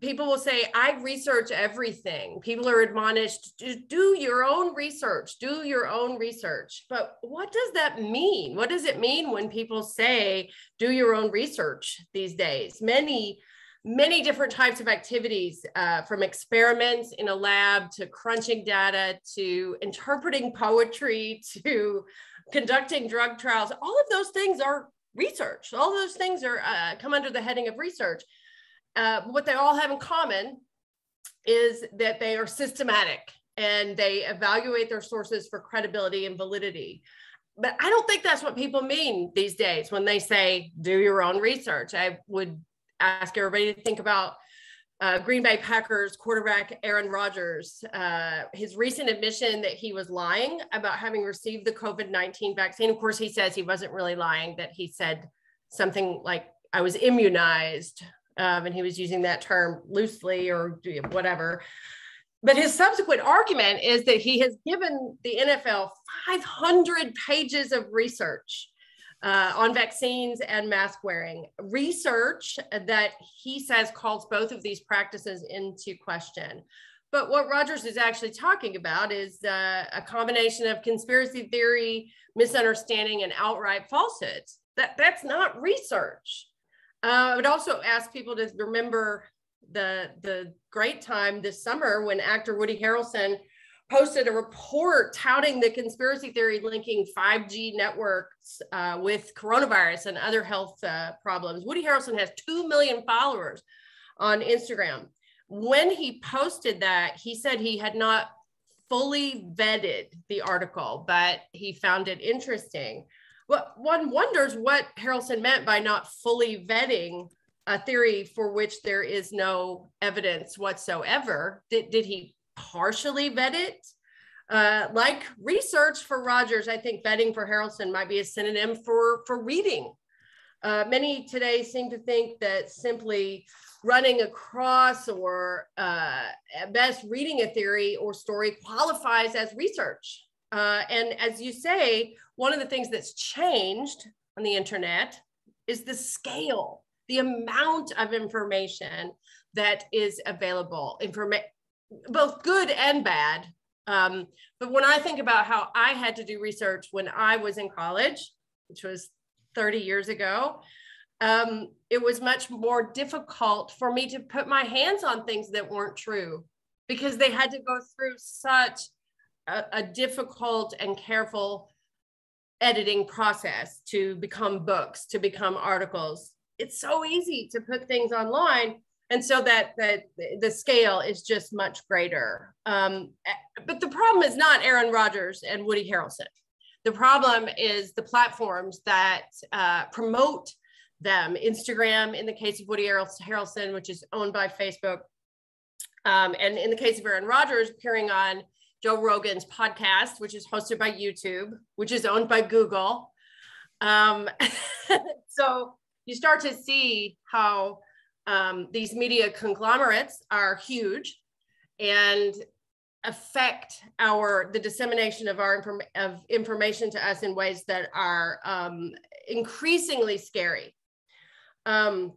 people will say, I research everything. People are admonished to do your own research, do your own research. But what does that mean? What does it mean when people say, do your own research these days? Many, many different types of activities, uh, from experiments in a lab to crunching data to interpreting poetry to conducting drug trials, all of those things are research. All those things are uh, come under the heading of research. Uh, what they all have in common is that they are systematic and they evaluate their sources for credibility and validity. But I don't think that's what people mean these days when they say do your own research. I would ask everybody to think about uh, Green Bay Packers quarterback Aaron Rodgers, uh, his recent admission that he was lying about having received the COVID 19 vaccine. Of course, he says he wasn't really lying, that he said something like, I was immunized. Um, and he was using that term loosely or whatever. But his subsequent argument is that he has given the NFL 500 pages of research uh, on vaccines and mask wearing. Research that he says calls both of these practices into question. But what Rodgers is actually talking about is uh, a combination of conspiracy theory, misunderstanding, and outright falsehoods. That, that's not research. Uh, I would also ask people to remember the, the great time this summer when actor Woody Harrelson posted a report touting the conspiracy theory linking 5G networks uh, with coronavirus and other health uh, problems. Woody Harrelson has 2 million followers on Instagram. When he posted that, he said he had not fully vetted the article, but he found it interesting. Well, one wonders what Harrelson meant by not fully vetting a theory for which there is no evidence whatsoever. Did, did he partially vet it. Uh, like research for Rodgers, I think vetting for Harrelson might be a synonym for, for reading. Uh, many today seem to think that simply running across or uh, at best reading a theory or story qualifies as research. Uh, and as you say, one of the things that's changed on the internet is the scale, the amount of information that is available. Informa- both good and bad. Um, but when I think about how I had to do research when I was in college, which was 30 years ago, um, it was much more difficult for me to put my hands on things that weren't true because they had to go through such a, difficult and careful editing process to become books, to become articles. It's so easy to put things online. And so that, that the scale is just much greater. Um, but the problem is not Aaron Rodgers and Woody Harrelson. The problem is the platforms that uh, promote them. Instagram, in the case of Woody Harrelson, which is owned by Facebook, um, and in the case of Aaron Rodgers, appearing on Joe Rogan's podcast, which is hosted by YouTube, which is owned by Google. Um, so you start to see how um, these media conglomerates are huge and affect our the dissemination of our inform- of information to us in ways that are um, increasingly scary. Um,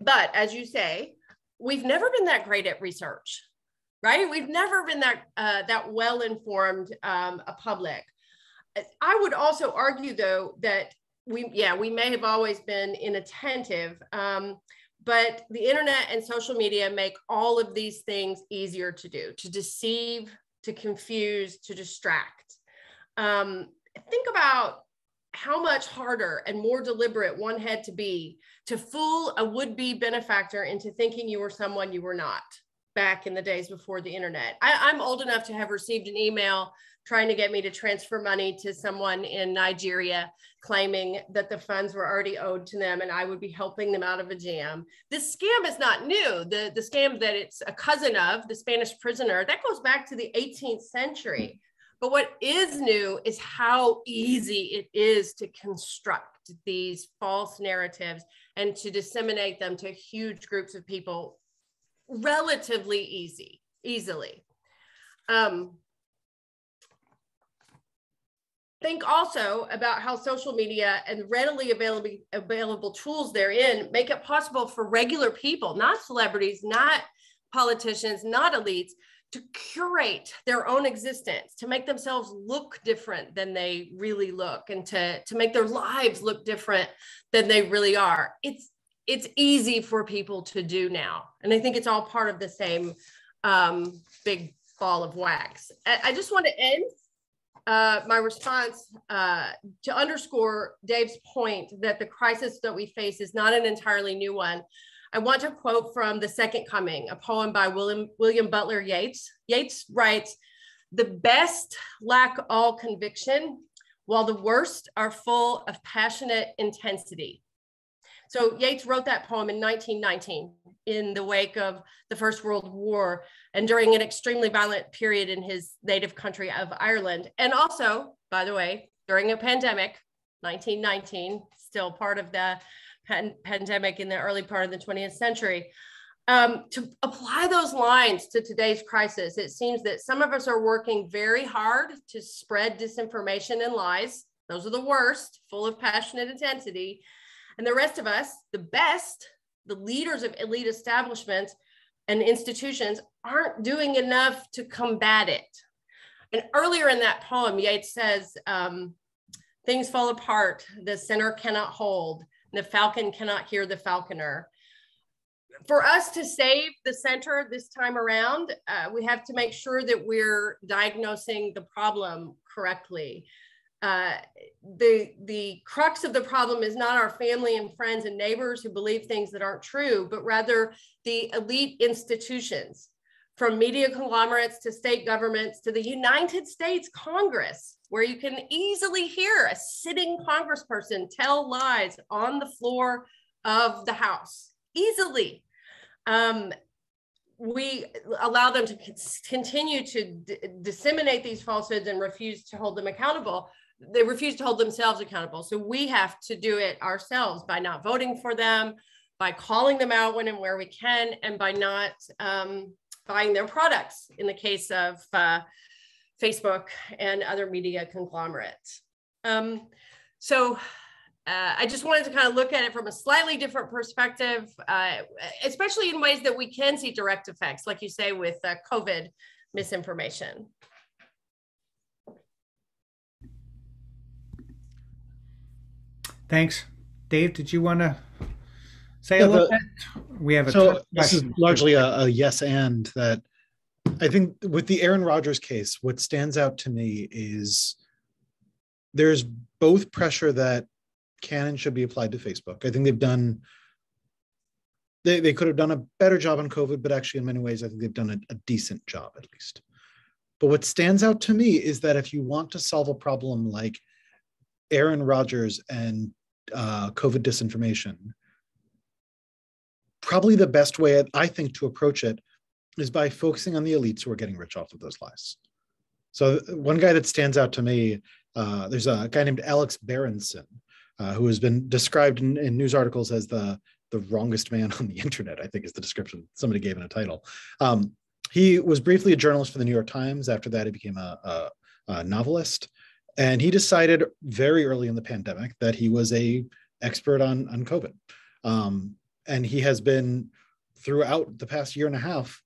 but as you say, we've never been that great at research, right? We've never been that uh, that well informed um, a public. I would also argue, though, that we yeah we may have always been inattentive. Um, but the internet and social media make all of these things easier to do to deceive to confuse to distract um, think about how much harder and more deliberate one had to be to fool a would-be benefactor into thinking you were someone you were not back in the days before the internet. I, am old enough to have received an email trying to get me to transfer money to someone in Nigeria, claiming that the funds were already owed to them and I would be helping them out of a jam. This scam is not new. The, the scam that it's a cousin of, the Spanish prisoner, that goes back to the 18th century. But what is new is how easy it is to construct these false narratives and to disseminate them to huge groups of people relatively easy, easily. Um, think also about how social media and readily available, available tools therein make it possible for regular people, not celebrities, not politicians, not elites, to curate their own existence, to make themselves look different than they really look, and to, to make their lives look different than they really are. It's it's easy for people to do now, and I think it's all part of the same um, big ball of wax. I, just want to end uh, my response uh, to underscore Dave's point that the crisis that we face is not an entirely new one. I want to quote from The Second Coming, a poem by William, William Butler Yeats. Yeats writes, The best lack all conviction, while the worst are full of passionate intensity. So Yeats wrote that poem in 1919 in the wake of the First World War and during an extremely violent period in his native country of Ireland. And also, by the way, during a pandemic, 1919, still part of the pan- pandemic in the early part of the 20th century. Um, to apply those lines to today's crisis, it seems that some of us are working very hard to spread disinformation and lies. Those are the worst, full of passionate intensity. And the rest of us, the best, the leaders of elite establishments and institutions, aren't doing enough to combat it. And earlier in that poem, Yeats says, um, Things fall apart, the center cannot hold the falcon cannot hear the falconer. For us to save the center this time around, uh, we have to make sure that we're diagnosing the problem correctly. Uh, the the crux of the problem is not our family and friends and neighbors who believe things that aren't true, but rather the elite institutions, from media conglomerates to state governments to the United States Congress, where you can easily hear a sitting congressperson tell lies on the floor of the House easily. Um, we allow them to continue to disseminate these falsehoods and refuse to hold them accountable. They refuse to hold themselves accountable. So we have to do it ourselves by not voting for them, by calling them out when and where we can, and by not um, buying their products in the case of uh, Facebook and other media conglomerates. Um, so uh, I just wanted to kind of look at it from a slightly different perspective, uh, especially in ways that we can see direct effects, like you say with uh, COVID misinformation. Thanks. Dave, did you want to say yeah, a little the, bit? We have a so this is largely a, a yes and that I think with the Aaron Rodgers case, what stands out to me is there's both pressure that canon should be applied to Facebook. I think they've done they, they could have done a better job on COVID, but actually in many ways, I think they've done a, a decent job at least. But what stands out to me is that if you want to solve a problem like Aaron Rodgers and uh, COVID disinformation, probably the best way I think to approach it is by focusing on the elites who are getting rich off of those lies. So one guy that stands out to me, uh, there's a guy named Alex Berenson, uh, who has been described in, in, news articles as the the wrongest man on the internet. I think is the description somebody gave in a title. Um, he was briefly a journalist for the New York Times. After that, he became a, a, a novelist, and he decided very early in the pandemic that he was a expert on on COVID. Um, and he has been throughout the past year and a half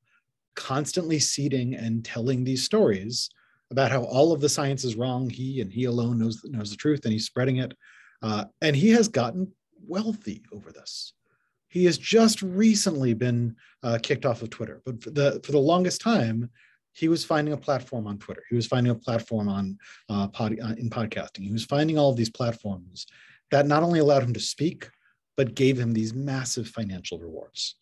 constantly seeding and telling these stories about how all of the science is wrong. He and he alone knows knows the truth, and he's spreading it. Uh, and he has gotten wealthy over this. He has just recently been uh, kicked off of Twitter, but for the for the longest time, he was finding a platform on Twitter. He was finding a platform on uh, pod, uh, in podcasting. He was finding all of these platforms that not only allowed him to speak, but gave him these massive financial rewards.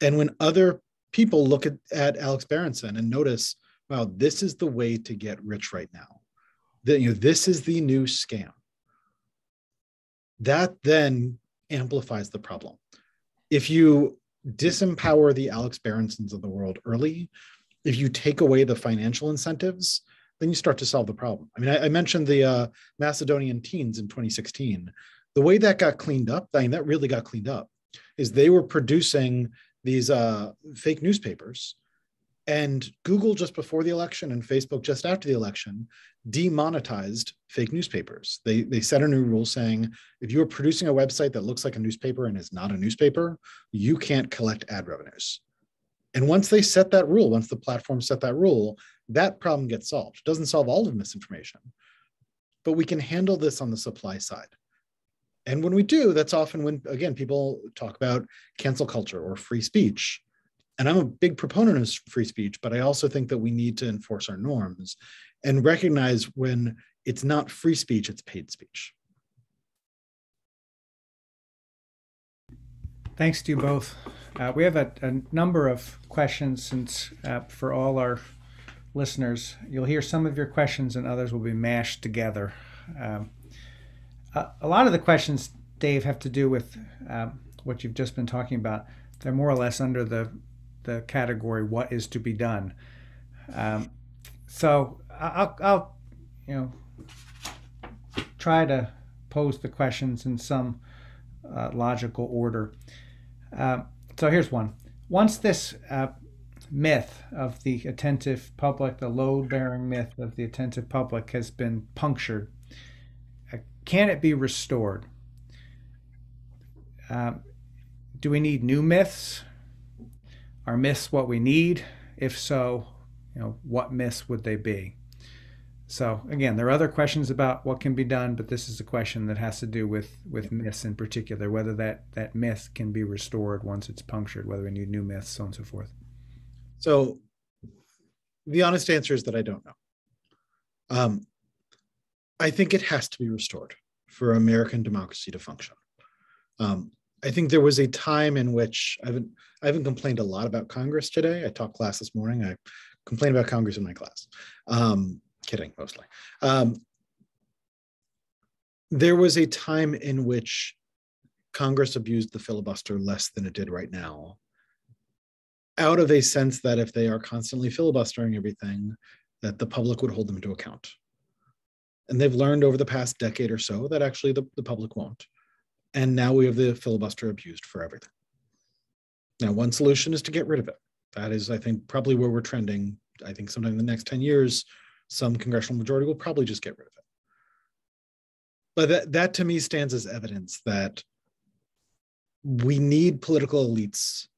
And when other people look at, at Alex Berenson and notice, wow, this is the way to get rich right now. That you know, this is the new scam. That then amplifies the problem. If you disempower the Alex Berensons of the world early, if you take away the financial incentives, then you start to solve the problem. I mean, I, I mentioned the uh, Macedonian teens in 2016 the way that got cleaned up, I mean, that really got cleaned up, is they were producing these uh, fake newspapers. And Google just before the election and Facebook just after the election demonetized fake newspapers. They, they set a new rule saying if you are producing a website that looks like a newspaper and is not a newspaper, you can't collect ad revenues. And once they set that rule, once the platform set that rule, that problem gets solved. It doesn't solve all of misinformation, but we can handle this on the supply side. And when we do, that's often when, again, people talk about cancel culture or free speech. And I'm a big proponent of free speech, but I also think that we need to enforce our norms and recognize when it's not free speech, it's paid speech. Thanks to you both. Uh, we have a, a, number of questions since uh, for all our listeners. You'll hear some of your questions and others will be mashed together. Um, a lot of the questions, Dave, have to do with um, what you've just been talking about. They're more or less under the the category "What is to be done." Um, so I'll, I'll, you know, try to pose the questions in some uh, logical order. Uh, so here's one. Once this uh, myth of the attentive public, the load bearing myth of the attentive public, has been punctured can it be restored? Um, do we need new myths? Are myths what we need? If so, you know, what myths would they be? So again, there are other questions about what can be done, but this is a question that has to do with with myths in particular, whether that that myth can be restored once it's punctured, whether we need new myths, so on and so forth. So the honest answer is that I don't know. Um, I think it has to be restored for American democracy to function. Um, I think there was a time in which I haven't I haven't complained a lot about Congress today. I taught class this morning. I complained about Congress in my class. Um, kidding, mostly. Um, there was a time in which Congress abused the filibuster less than it did right now, out of a sense that if they are constantly filibustering everything, that the public would hold them to account. And they've learned over the past decade or so that actually the, the public won't. And now we have the filibuster abused for everything. Now, one solution is to get rid of it. That is, I think, probably where we're trending. I think sometime in the next 10 years, some congressional majority will probably just get rid of it. But that, that to me stands as evidence that we need political elites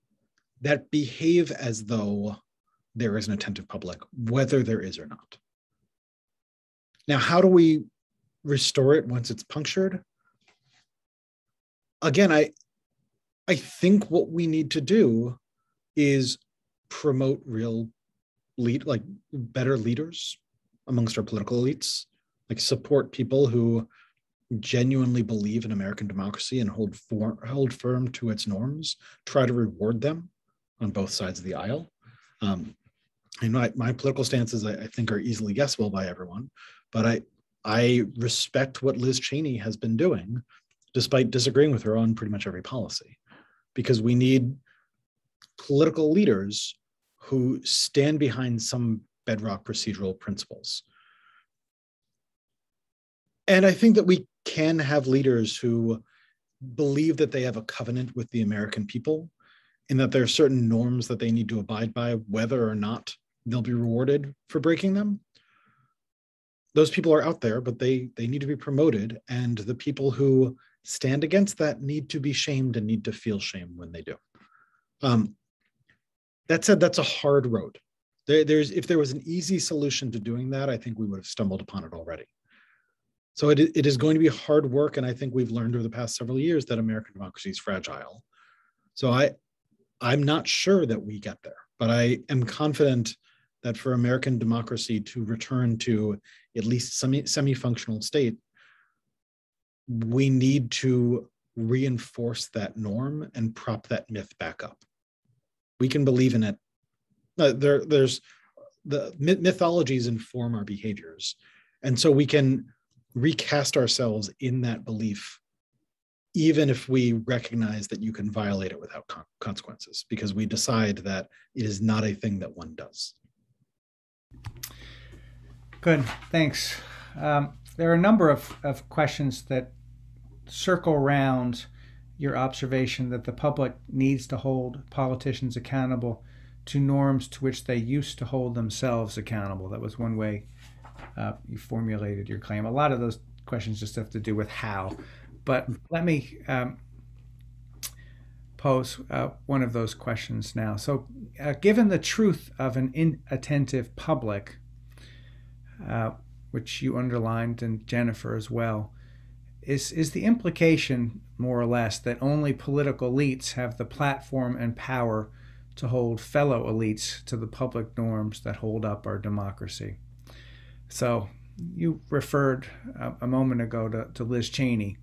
that behave as though there is an attentive public, whether there is or not. Now, how do we restore it once it's punctured? Again, I I think what we need to do is promote real lead, like better leaders amongst our political elites, like support people who genuinely believe in American democracy and hold for, hold firm to its norms, try to reward them on both sides of the aisle. Um, and my, my political stances, I, I think, are easily guessable by everyone, but I I respect what Liz Cheney has been doing, despite disagreeing with her on pretty much every policy, because we need political leaders who stand behind some bedrock procedural principles. And I think that we can have leaders who believe that they have a covenant with the American people and that there are certain norms that they need to abide by, whether or not they'll be rewarded for breaking them. Those people are out there, but they they need to be promoted, and the people who stand against that need to be shamed and need to feel shame when they do. Um, that said, that's a hard road. There, there's if there was an easy solution to doing that, I think we would have stumbled upon it already. So it, it is going to be hard work, and I think we've learned over the past several years that American democracy is fragile. So I, I'm not sure that we get there, but I am confident that for American democracy to return to at least semi semi-functional state, we need to reinforce that norm and prop that myth back up. We can believe in it. There, there's the mythologies inform our behaviors, and so we can recast ourselves in that belief even if we recognize that you can violate it without con- consequences because we decide that it is not a thing that one does. Good, thanks. Um, there are a number of, of questions that circle around your observation that the public needs to hold politicians accountable to norms to which they used to hold themselves accountable. That was one way uh, you formulated your claim. A lot of those questions just have to do with how. But let me um, pose uh, one of those questions now. So, uh, given the truth of an inattentive public, uh, which you underlined and Jennifer as well, is is the implication more or less that only political elites have the platform and power to hold fellow elites to the public norms that hold up our democracy? So, you referred a, a moment ago to, to Liz Cheney.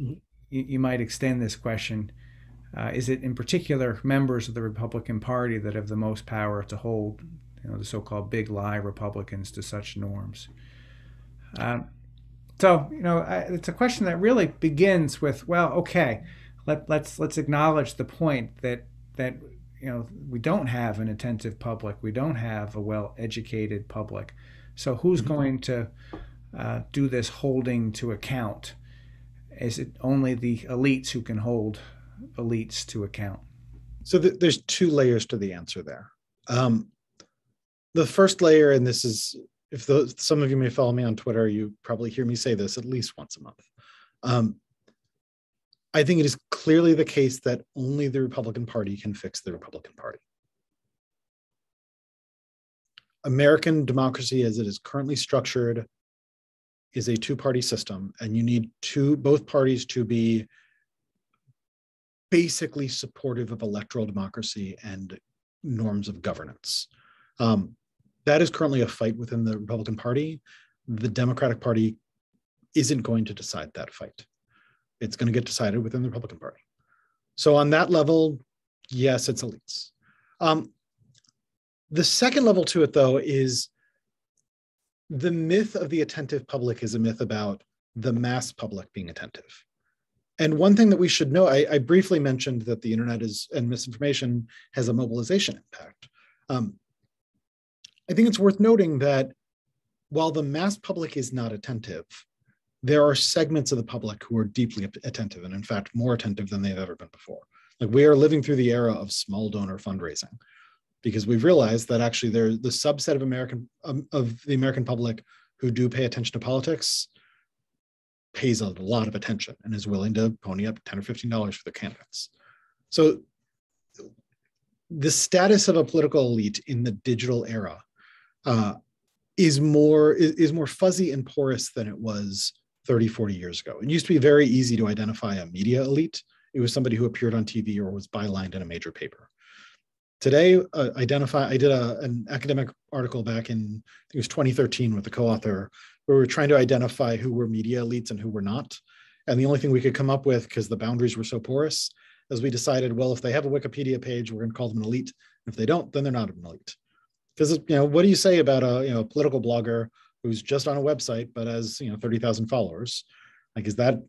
Mm-hmm. You, you might extend this question uh, is it in particular members of the Republican Party that have the most power to hold you know, the so-called big lie Republicans to such norms? Um, so you know, I, it's a question that really begins with, well, okay, let, let's let's acknowledge the point that that you know we don't have an attentive public, we don't have a well-educated public. So who's mm-hmm. going to uh, do this holding to account? Is it only the elites who can hold elites to account? So th- there's two layers to the answer there. Um, the first layer, and this is if those, some of you may follow me on Twitter, you probably hear me say this at least once a month. Um, I think it is clearly the case that only the Republican Party can fix the Republican Party. American democracy, as it is currently structured, is a two-party system, and you need two both parties to be basically supportive of electoral democracy and norms of governance. Um, that is currently a fight within the Republican Party. The Democratic Party isn't going to decide that fight. It's going to get decided within the Republican Party. So, on that level, yes, it's elites. Um, the second level to it, though, is the myth of the attentive public is a myth about the mass public being attentive. And one thing that we should know, I, I, briefly mentioned that the internet is and misinformation has a mobilization impact. Um, I think it's worth noting that while the mass public is not attentive, there are segments of the public who are deeply attentive, and in fact, more attentive than they've ever been before. Like we are living through the era of small donor fundraising, because we've realized that actually there's the subset of American um, of the American public who do pay attention to politics pays a lot of attention and is willing to pony up 10 or 15 dollars for the candidates so the status of a political elite in the digital era uh, is more is more fuzzy and porous than it was 30 40 years ago it used to be very easy to identify a media elite it was somebody who appeared on TV or was bylined in a major paper. Today, uh, identify. I did a, an academic article back in I think it was 2013 with a co-author where we were trying to identify who were media elites and who were not. And the only thing we could come up with, because the boundaries were so porous, is we decided, well, if they have a Wikipedia page, we're going to call them an elite. If they don't, then they're not an elite. Because you know, what do you say about a you know political blogger who's just on a website but has you know 30,000 followers? Like, is that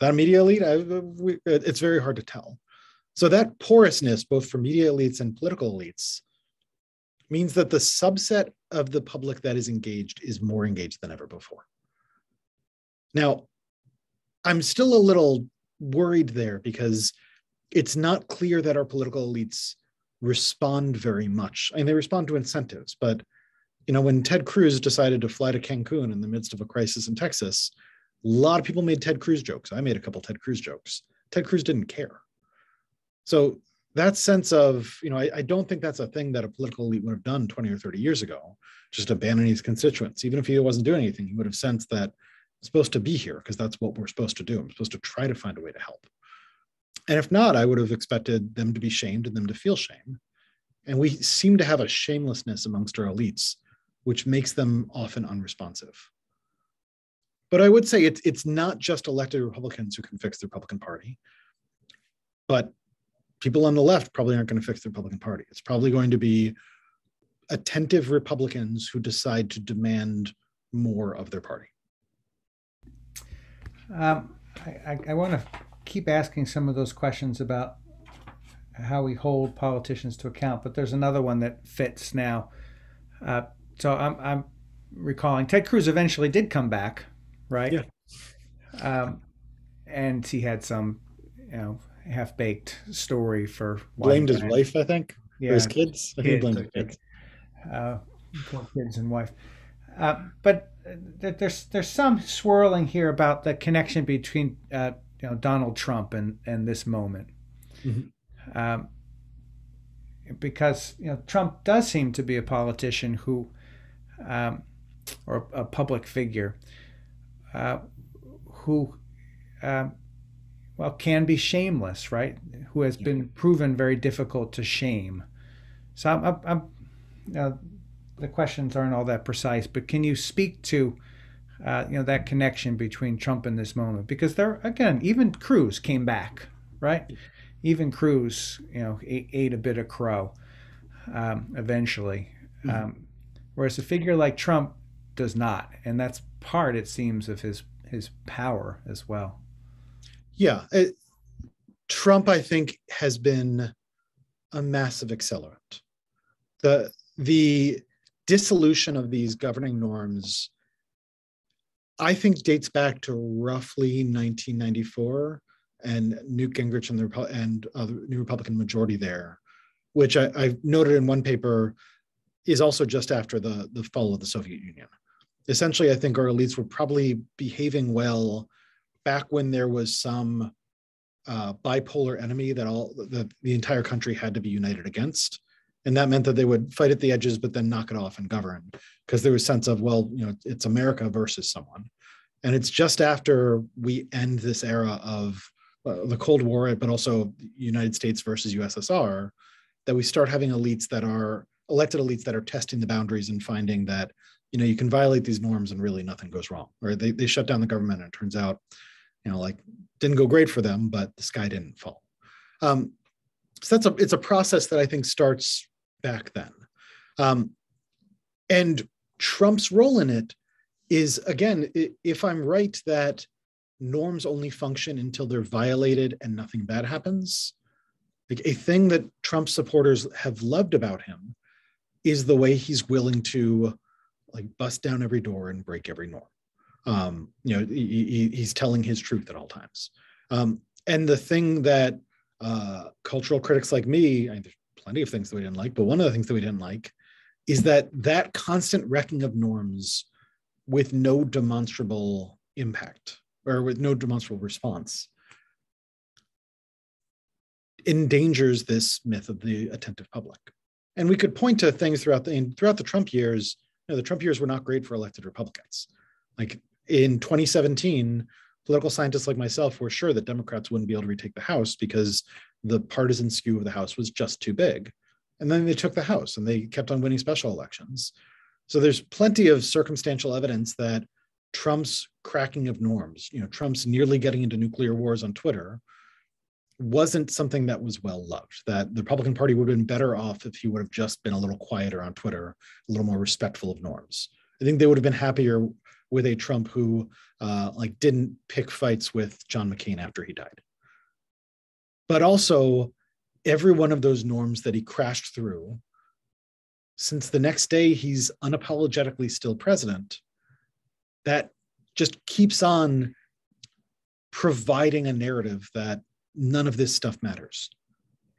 that media elite? I, we, it's very hard to tell. So that porousness, both for media elites and political elites, means that the subset of the public that is engaged is more engaged than ever before. Now, I'm still a little worried there because it's not clear that our political elites respond very much. I mean, they respond to incentives, but you know, when Ted Cruz decided to fly to Cancun in the midst of a crisis in Texas, a lot of people made Ted Cruz jokes. I made a couple Ted Cruz jokes. Ted Cruz didn't care. So that sense of, you know, I, I, don't think that's a thing that a political elite would have done 20 or 30 years ago, just abandon his constituents. Even if he wasn't doing anything, he would have sensed that I'm supposed to be here because that's what we're supposed to do. I'm supposed to try to find a way to help. And if not, I would have expected them to be shamed and them to feel shame. And we seem to have a shamelessness amongst our elites, which makes them often unresponsive. But I would say it's, it's not just elected Republicans who can fix the Republican Party, but people on the left probably aren't going to fix the Republican Party. It's probably going to be attentive Republicans who decide to demand more of their party. Um, I, I, I want to keep asking some of those questions about how we hold politicians to account, but there's another one that fits now. Uh, so I'm, I'm recalling Ted Cruz eventually did come back, right? Yeah. Um, and he had some, you know, half baked story for blamed his wife, I think, yeah, his kids. I think he blamed his kids. Uh, poor kids and wife. Uh, but there's there's some swirling here about the connection between uh, you know Donald Trump and and this moment, mm-hmm. um, because you know Trump does seem to be a politician who, um, or a public figure, uh, who um, well, can be shameless, right? Who has been proven very difficult to shame. So I'm, I'm, I'm uh, the questions aren't all that precise, but can you speak to, uh, you know, that connection between Trump and this moment? Because there, again, even Cruz came back, right? Even Cruz, you know, ate, ate a bit of crow um, eventually, mm-hmm. um, whereas a figure like Trump does not, and that's part, it seems, of his his power as well. Yeah. It, Trump, I think, has been a massive accelerant. The, the dissolution of these governing norms, I think, dates back to roughly 1994 and Newt Gingrich and the and uh, the new Republican majority there, which I, I noted in one paper is also just after the, the fall of the Soviet Union. Essentially, I think our elites were probably behaving well back when there was some uh, bipolar enemy that all the, the entire country had to be united against and that meant that they would fight at the edges but then knock it off and govern because there was a sense of well you know it's america versus someone and it's just after we end this era of uh, the cold war but also united states versus ussr that we start having elites that are elected elites that are testing the boundaries and finding that you know you can violate these norms and really nothing goes wrong or they, they shut down the government and it turns out you know, like didn't go great for them, but the sky didn't fall. Um, so that's a it's a process that I think starts back then. Um, and Trump's role in it is again, if I'm right that norms only function until they're violated and nothing bad happens. Like a thing that Trump supporters have loved about him is the way he's willing to like bust down every door and break every norm. Um, you know he, he's telling his truth at all times. Um, and the thing that uh, cultural critics like me I there's plenty of things that we didn't like but one of the things that we didn't like is that that constant wrecking of norms with no demonstrable impact or with no demonstrable response endangers this myth of the attentive public and we could point to things throughout the throughout the trump years you know, the trump years were not great for elected republicans like in 2017, political scientists like myself were sure that Democrats wouldn't be able to retake the House because the partisan skew of the House was just too big. And then they took the House and they kept on winning special elections. So there's plenty of circumstantial evidence that Trump's cracking of norms, you know, Trump's nearly getting into nuclear wars on Twitter wasn't something that was well loved. That the Republican Party would have been better off if he would have just been a little quieter on Twitter, a little more respectful of norms. I think they would have been happier with a Trump who uh, like didn't pick fights with John McCain after he died. But also, every one of those norms that he crashed through, since the next day he's unapologetically still president, that just keeps on providing a narrative that none of this stuff matters.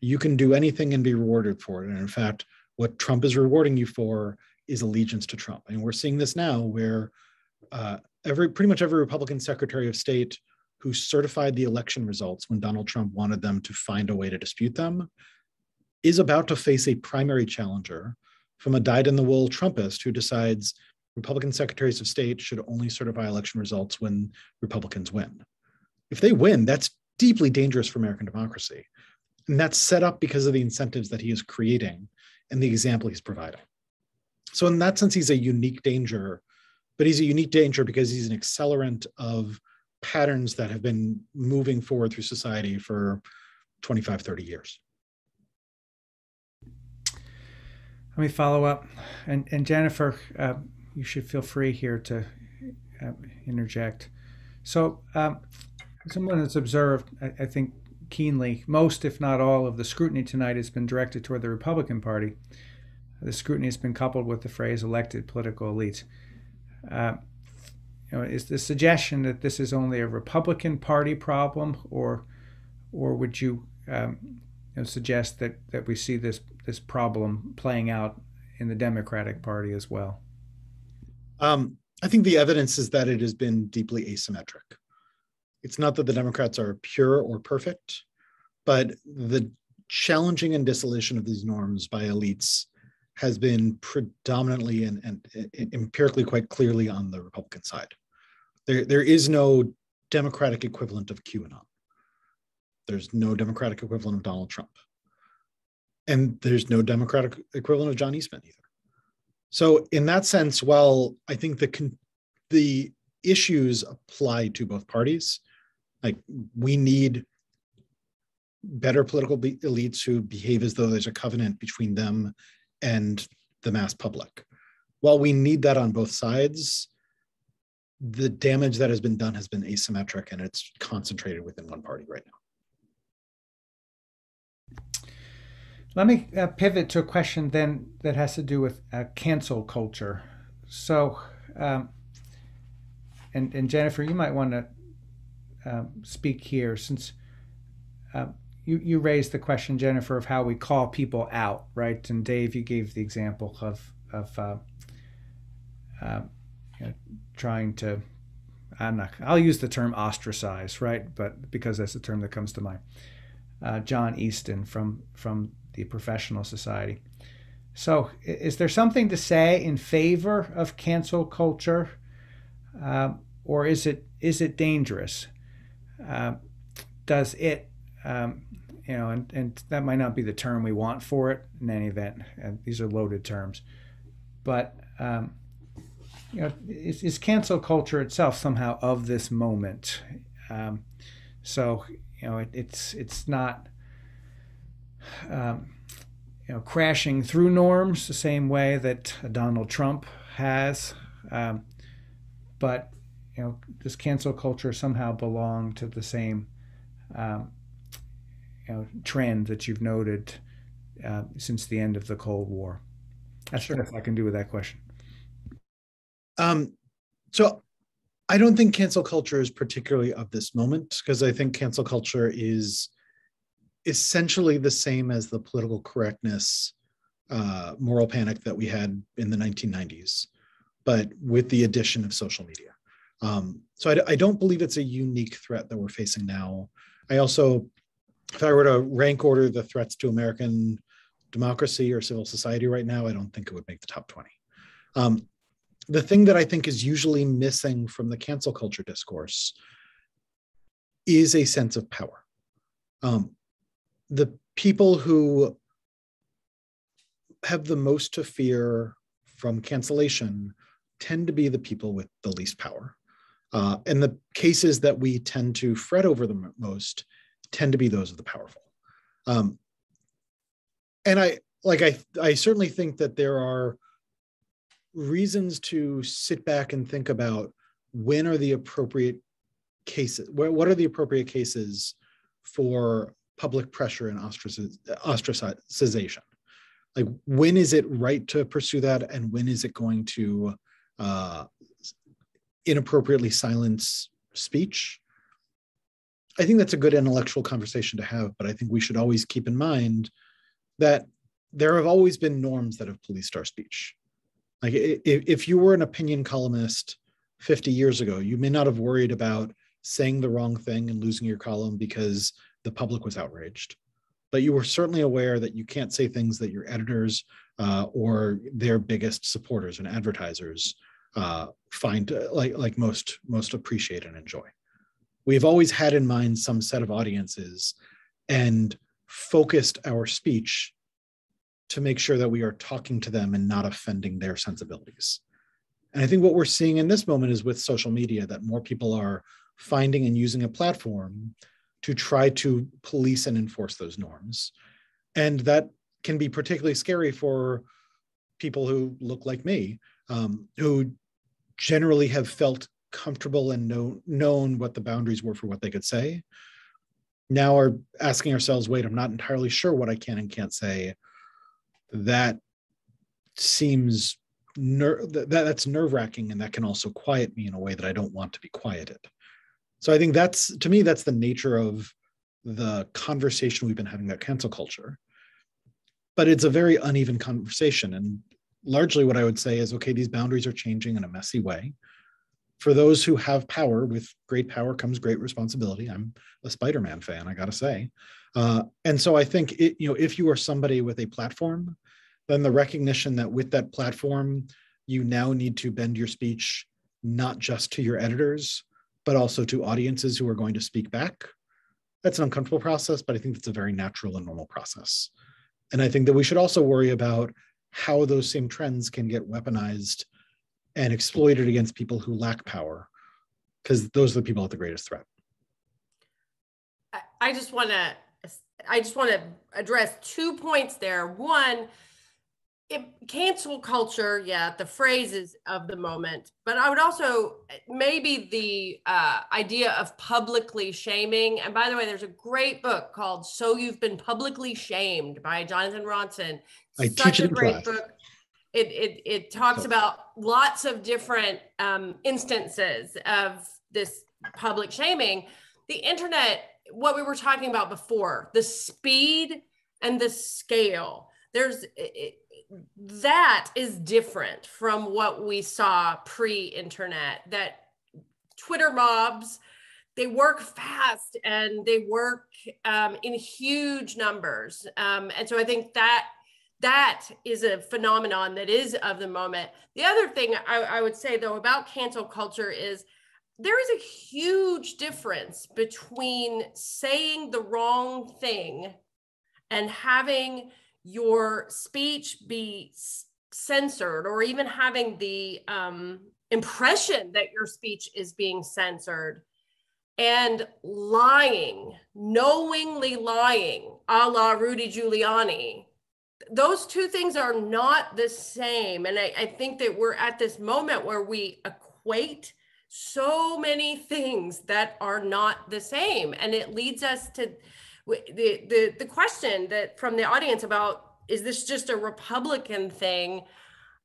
You can do anything and be rewarded for it. And in fact, what Trump is rewarding you for is allegiance to Trump. And we're seeing this now where uh, every pretty much every Republican Secretary of State who certified the election results when Donald Trump wanted them to find a way to dispute them is about to face a primary challenger from a dyed in the wool Trumpist who decides Republican secretaries of state should only certify election results when Republicans win. If they win, that's deeply dangerous for American democracy. And that's set up because of the incentives that he is creating and the example he's providing. So, in that sense, he's a unique danger, but he's a unique danger because he's an accelerant of patterns that have been moving forward through society for 25, 30 years. Let me follow up. And, and Jennifer, uh, you should feel free here to uh, interject. So, um, someone that's observed, I, I, think, keenly, most, if not all, of the scrutiny tonight has been directed toward the Republican Party. The scrutiny has been coupled with the phrase elected political elites. Uh, you know, is the suggestion that this is only a Republican Party problem, or, or would you, um, you know, suggest that, that we see this this problem playing out in the Democratic Party as well? Um, I think the evidence is that it has been deeply asymmetric. It's not that the Democrats are pure or perfect, but the challenging and dissolution of these norms by elites has been predominantly and, and, empirically quite clearly on the Republican side. There, there is no Democratic equivalent of QAnon. There's no Democratic equivalent of Donald Trump. And there's no Democratic equivalent of John Eastman either. So in that sense, while I think the the issues apply to both parties, like we need better political elites who behave as though there's a covenant between them and the mass public. While we need that on both sides, the damage that has been done has been asymmetric and it's concentrated within one party right now. Let me uh, pivot to a question then that has to do with uh, cancel culture. So, um, and, and Jennifer, you might want to um, speak here since um, you, you raised the question, Jennifer, of how we call people out, right? And Dave, you gave the example of of uh, uh, you know, trying to. I'm not. I'll use the term ostracize, right? But because that's the term that comes to mind. Uh, John Eastman from from the Professional Society. So, is there something to say in favor of cancel culture, uh, or is it is it dangerous? Uh, does it um, you know, and, and that might not be the term we want for it in any event. And these are loaded terms, but um, you know, is, is, cancel culture itself somehow of this moment? Um, so you know, it, it's it's not um, you know crashing through norms the same way that Donald Trump has, um, but you know, does cancel culture somehow belong to the same um, you know, trend that you've noted uh, since the end of the Cold War? That's sure. what I can do with that question. Um, so I don't think cancel culture is particularly of this moment because I think cancel culture is essentially the same as the political correctness uh, moral panic that we had in the 1990s, but with the addition of social media. Um, so I, I, don't believe it's a unique threat that we're facing now. I also if I were to rank order the threats to American democracy or civil society right now, I don't think it would make the top 20. Um, the thing that I think is usually missing from the cancel culture discourse is a sense of power. Um, the people who have the most to fear from cancellation tend to be the people with the least power. Uh, and the cases that we tend to fret over the most tend to be those of the powerful. Um, and I like I I certainly think that there are reasons to sit back and think about when are the appropriate cases what are the appropriate cases for public pressure and ostracization like when is it right to pursue that and when is it going to uh, inappropriately silence speech. I think that's a good intellectual conversation to have but i think we should always keep in mind that there have always been norms that have policed our speech. Like if, you were an opinion columnist 50 years ago you may not have worried about saying the wrong thing and losing your column because the public was outraged. But you were certainly aware that you can't say things that your editors uh, or their biggest supporters and advertisers uh, find uh, like like most most appreciate and enjoy. We've always had in mind some set of audiences and focused our speech to make sure that we are talking to them and not offending their sensibilities. And I think what we're seeing in this moment is with social media that more people are finding and using a platform to try to police and enforce those norms. And that can be particularly scary for people who look like me, um, who generally have felt comfortable and know, known what the boundaries were for what they could say. Now are asking ourselves, wait, I'm not entirely sure what I can and can't say. That seems ner- that, that's nerve wracking, and that can also quiet me in a way that I don't want to be quieted. So I think that's to me that's the nature of the conversation we've been having about cancel culture. But it's a very uneven conversation and largely what I would say is okay these boundaries are changing in a messy way. For those who have power, with great power comes great responsibility. I'm a Spider-Man fan, I got to say. Uh, and so I think it, you know if you are somebody with a platform, then the recognition that with that platform you now need to bend your speech not just to your editors but also to audiences who are going to speak back. That's an uncomfortable process, but I think that's a very natural and normal process. And I think that we should also worry about how those same trends can get weaponized and exploited against people who lack power, because those are the people at the greatest threat. I just want to I just want to address two points there. One, it, cancel culture, yeah, the phrases of the moment, but I would also maybe the uh, idea of publicly shaming. And by the way, there's a great book called "So You've Been Publicly Shamed" by Jonathan Ronson. I Such a great class. book. It it it talks so. about lots of different um, instances of this public shaming. The internet, what we were talking about before, the speed and the scale. There's it, that is different from what we saw pre-internet that twitter mobs they work fast and they work um, in huge numbers. Um, and so i think that that is a phenomenon that is of the moment. The other thing I, I would say though about cancel culture is there is a huge difference between saying the wrong thing and having your speech be censored or even having the um, impression that your speech is being censored and lying, knowingly lying, a la Rudy Giuliani. Those two things are not the same. And I, I think that we're at this moment where we equate so many things that are not the same. And it leads us to the the the question that from the audience about is this just a Republican thing?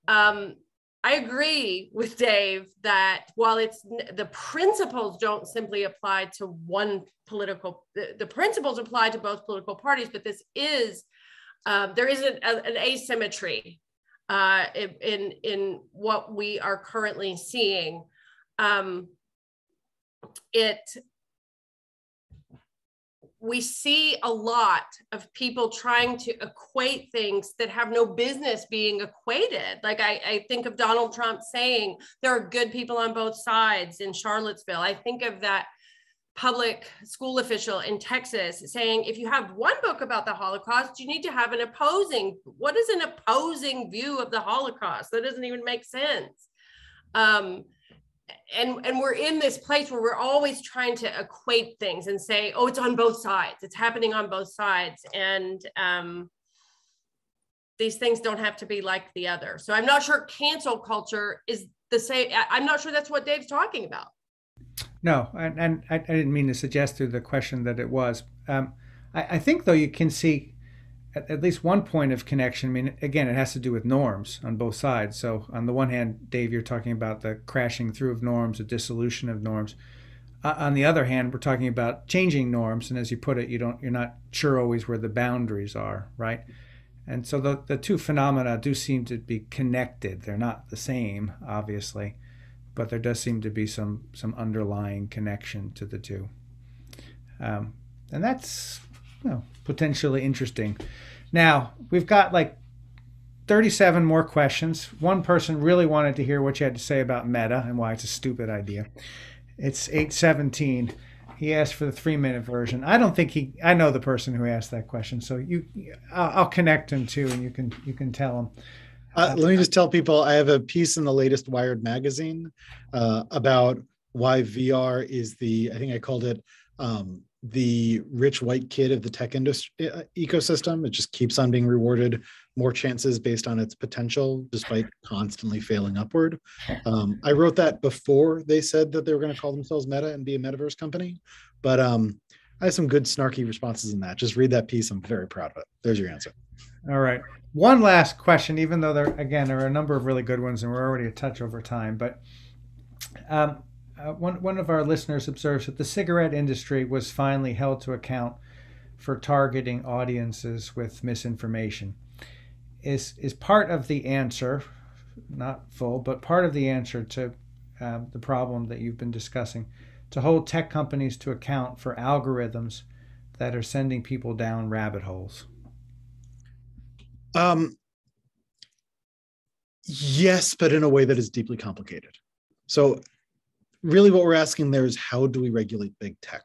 Um, I agree with Dave that while it's the principles don't simply apply to one political, the, the principles apply to both political parties, but this is um, there is an, an asymmetry uh, in in what we are currently seeing. Um, it we see a lot of people trying to equate things that have no business being equated. Like I, I, think of Donald Trump saying there are good people on both sides in Charlottesville. I think of that public school official in Texas saying if you have one book about the Holocaust, you need to have an opposing. What is an opposing view of the Holocaust? That doesn't even make sense. Um, and and we're in this place where we're always trying to equate things and say, oh, it's on both sides. It's happening on both sides, and um, these things don't have to be like the other. So I'm not sure cancel culture is the same. I'm not sure that's what Dave's talking about. No, and, and I, I, didn't mean to suggest through the question that it was. Um, I, I, think, though, you can see at, at, least one point of connection. I mean, again, it has to do with norms on both sides. So, on the one hand, Dave, you're talking about the crashing through of norms, the dissolution of norms. Uh, on the other hand, we're talking about changing norms, and as you put it, you don't, you're not sure always where the boundaries are, right? And so the, the two phenomena do seem to be connected. They're not the same, obviously but there does seem to be some some underlying connection to the two, um, and that's you know, potentially interesting. Now we've got like 37 more questions. One person really wanted to hear what you had to say about Meta and why it's a stupid idea. It's 817. He asked for the three minute version. I don't think he. I know the person who asked that question, so you, I'll, I'll connect him too, and you can you can tell him. Uh, let me just tell people I have a piece in the latest Wired magazine uh, about why VR is the, I think I called it um, the rich white kid of the tech industry uh, ecosystem. It just keeps on being rewarded more chances based on its potential, despite constantly failing upward. Um, I wrote that before they said that they were going to call themselves Meta and be a metaverse company, but um, I have some good snarky responses in that. Just read that piece. I'm very proud of it. There's your answer. All right. One last question, even though there again there are a number of really good ones, and we're already a touch over time. But um, uh, one one of our listeners observes that the cigarette industry was finally held to account for targeting audiences with misinformation. Is is part of the answer, not full, but part of the answer to um, the problem that you've been discussing, to hold tech companies to account for algorithms that are sending people down rabbit holes. Um, yes, but in a way that is deeply complicated. So, really, what we're asking there is how do we regulate big tech?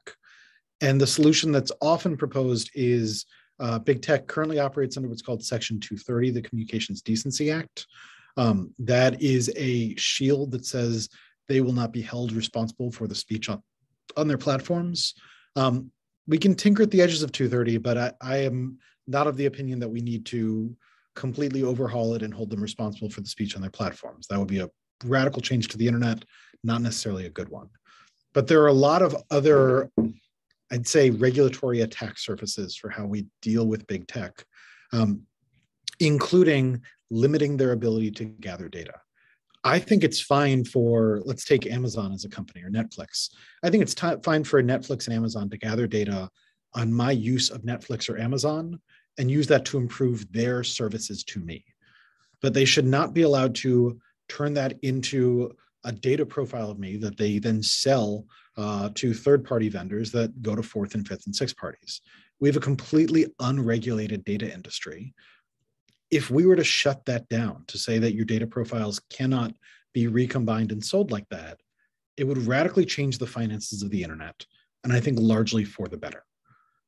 And the solution that's often proposed is uh, big tech currently operates under what's called Section 230, the Communications Decency Act. Um, that is a shield that says they will not be held responsible for the speech on, on their platforms. Um, we can tinker at the edges of 230, but I, I am not of the opinion that we need to completely overhaul it and hold them responsible for the speech on their platforms. That would be a radical change to the internet, not necessarily a good one. But there are a lot of other, I'd say, regulatory attack surfaces for how we deal with big tech, um, including limiting their ability to gather data. I think it's fine for, let's take Amazon as a company or Netflix. I think it's t- fine for Netflix and Amazon to gather data on my use of Netflix or Amazon and use that to improve their services to me. But they should not be allowed to turn that into a data profile of me that they then sell uh, to third party vendors that go to fourth and fifth and sixth parties. We have a completely unregulated data industry. If we were to shut that down to say that your data profiles cannot be recombined and sold like that, it would radically change the finances of the internet. And I think largely for the better.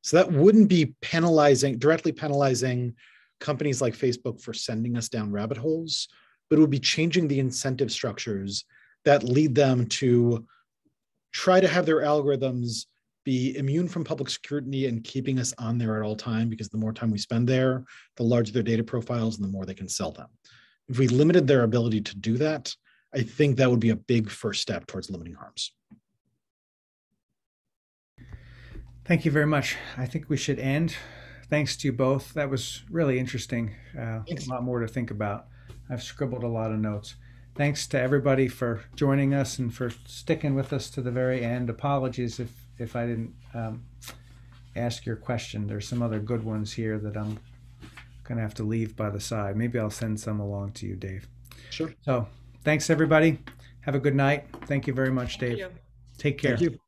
So that wouldn't be penalizing, directly penalizing companies like Facebook for sending us down rabbit holes, but it would be changing the incentive structures that lead them to try to have their algorithms be immune from public scrutiny and keeping us on there at all time because the more time we spend there, the larger their data profiles and the more they can sell them. If we limited their ability to do that, I think that would be a big first step towards limiting harms. Thank you very much. I think we should end. Thanks to you both. That was really interesting. Uh, a lot more to think about. I've scribbled a lot of notes. Thanks to everybody for joining us and for sticking with us to the very end. Apologies if, if I didn't um, ask your question. There's some other good ones here that I'm going to have to leave by the side. Maybe I'll send some along to you, Dave. Sure. So thanks, everybody. Have a good night. Thank you very much, Dave. Take care. Thank you.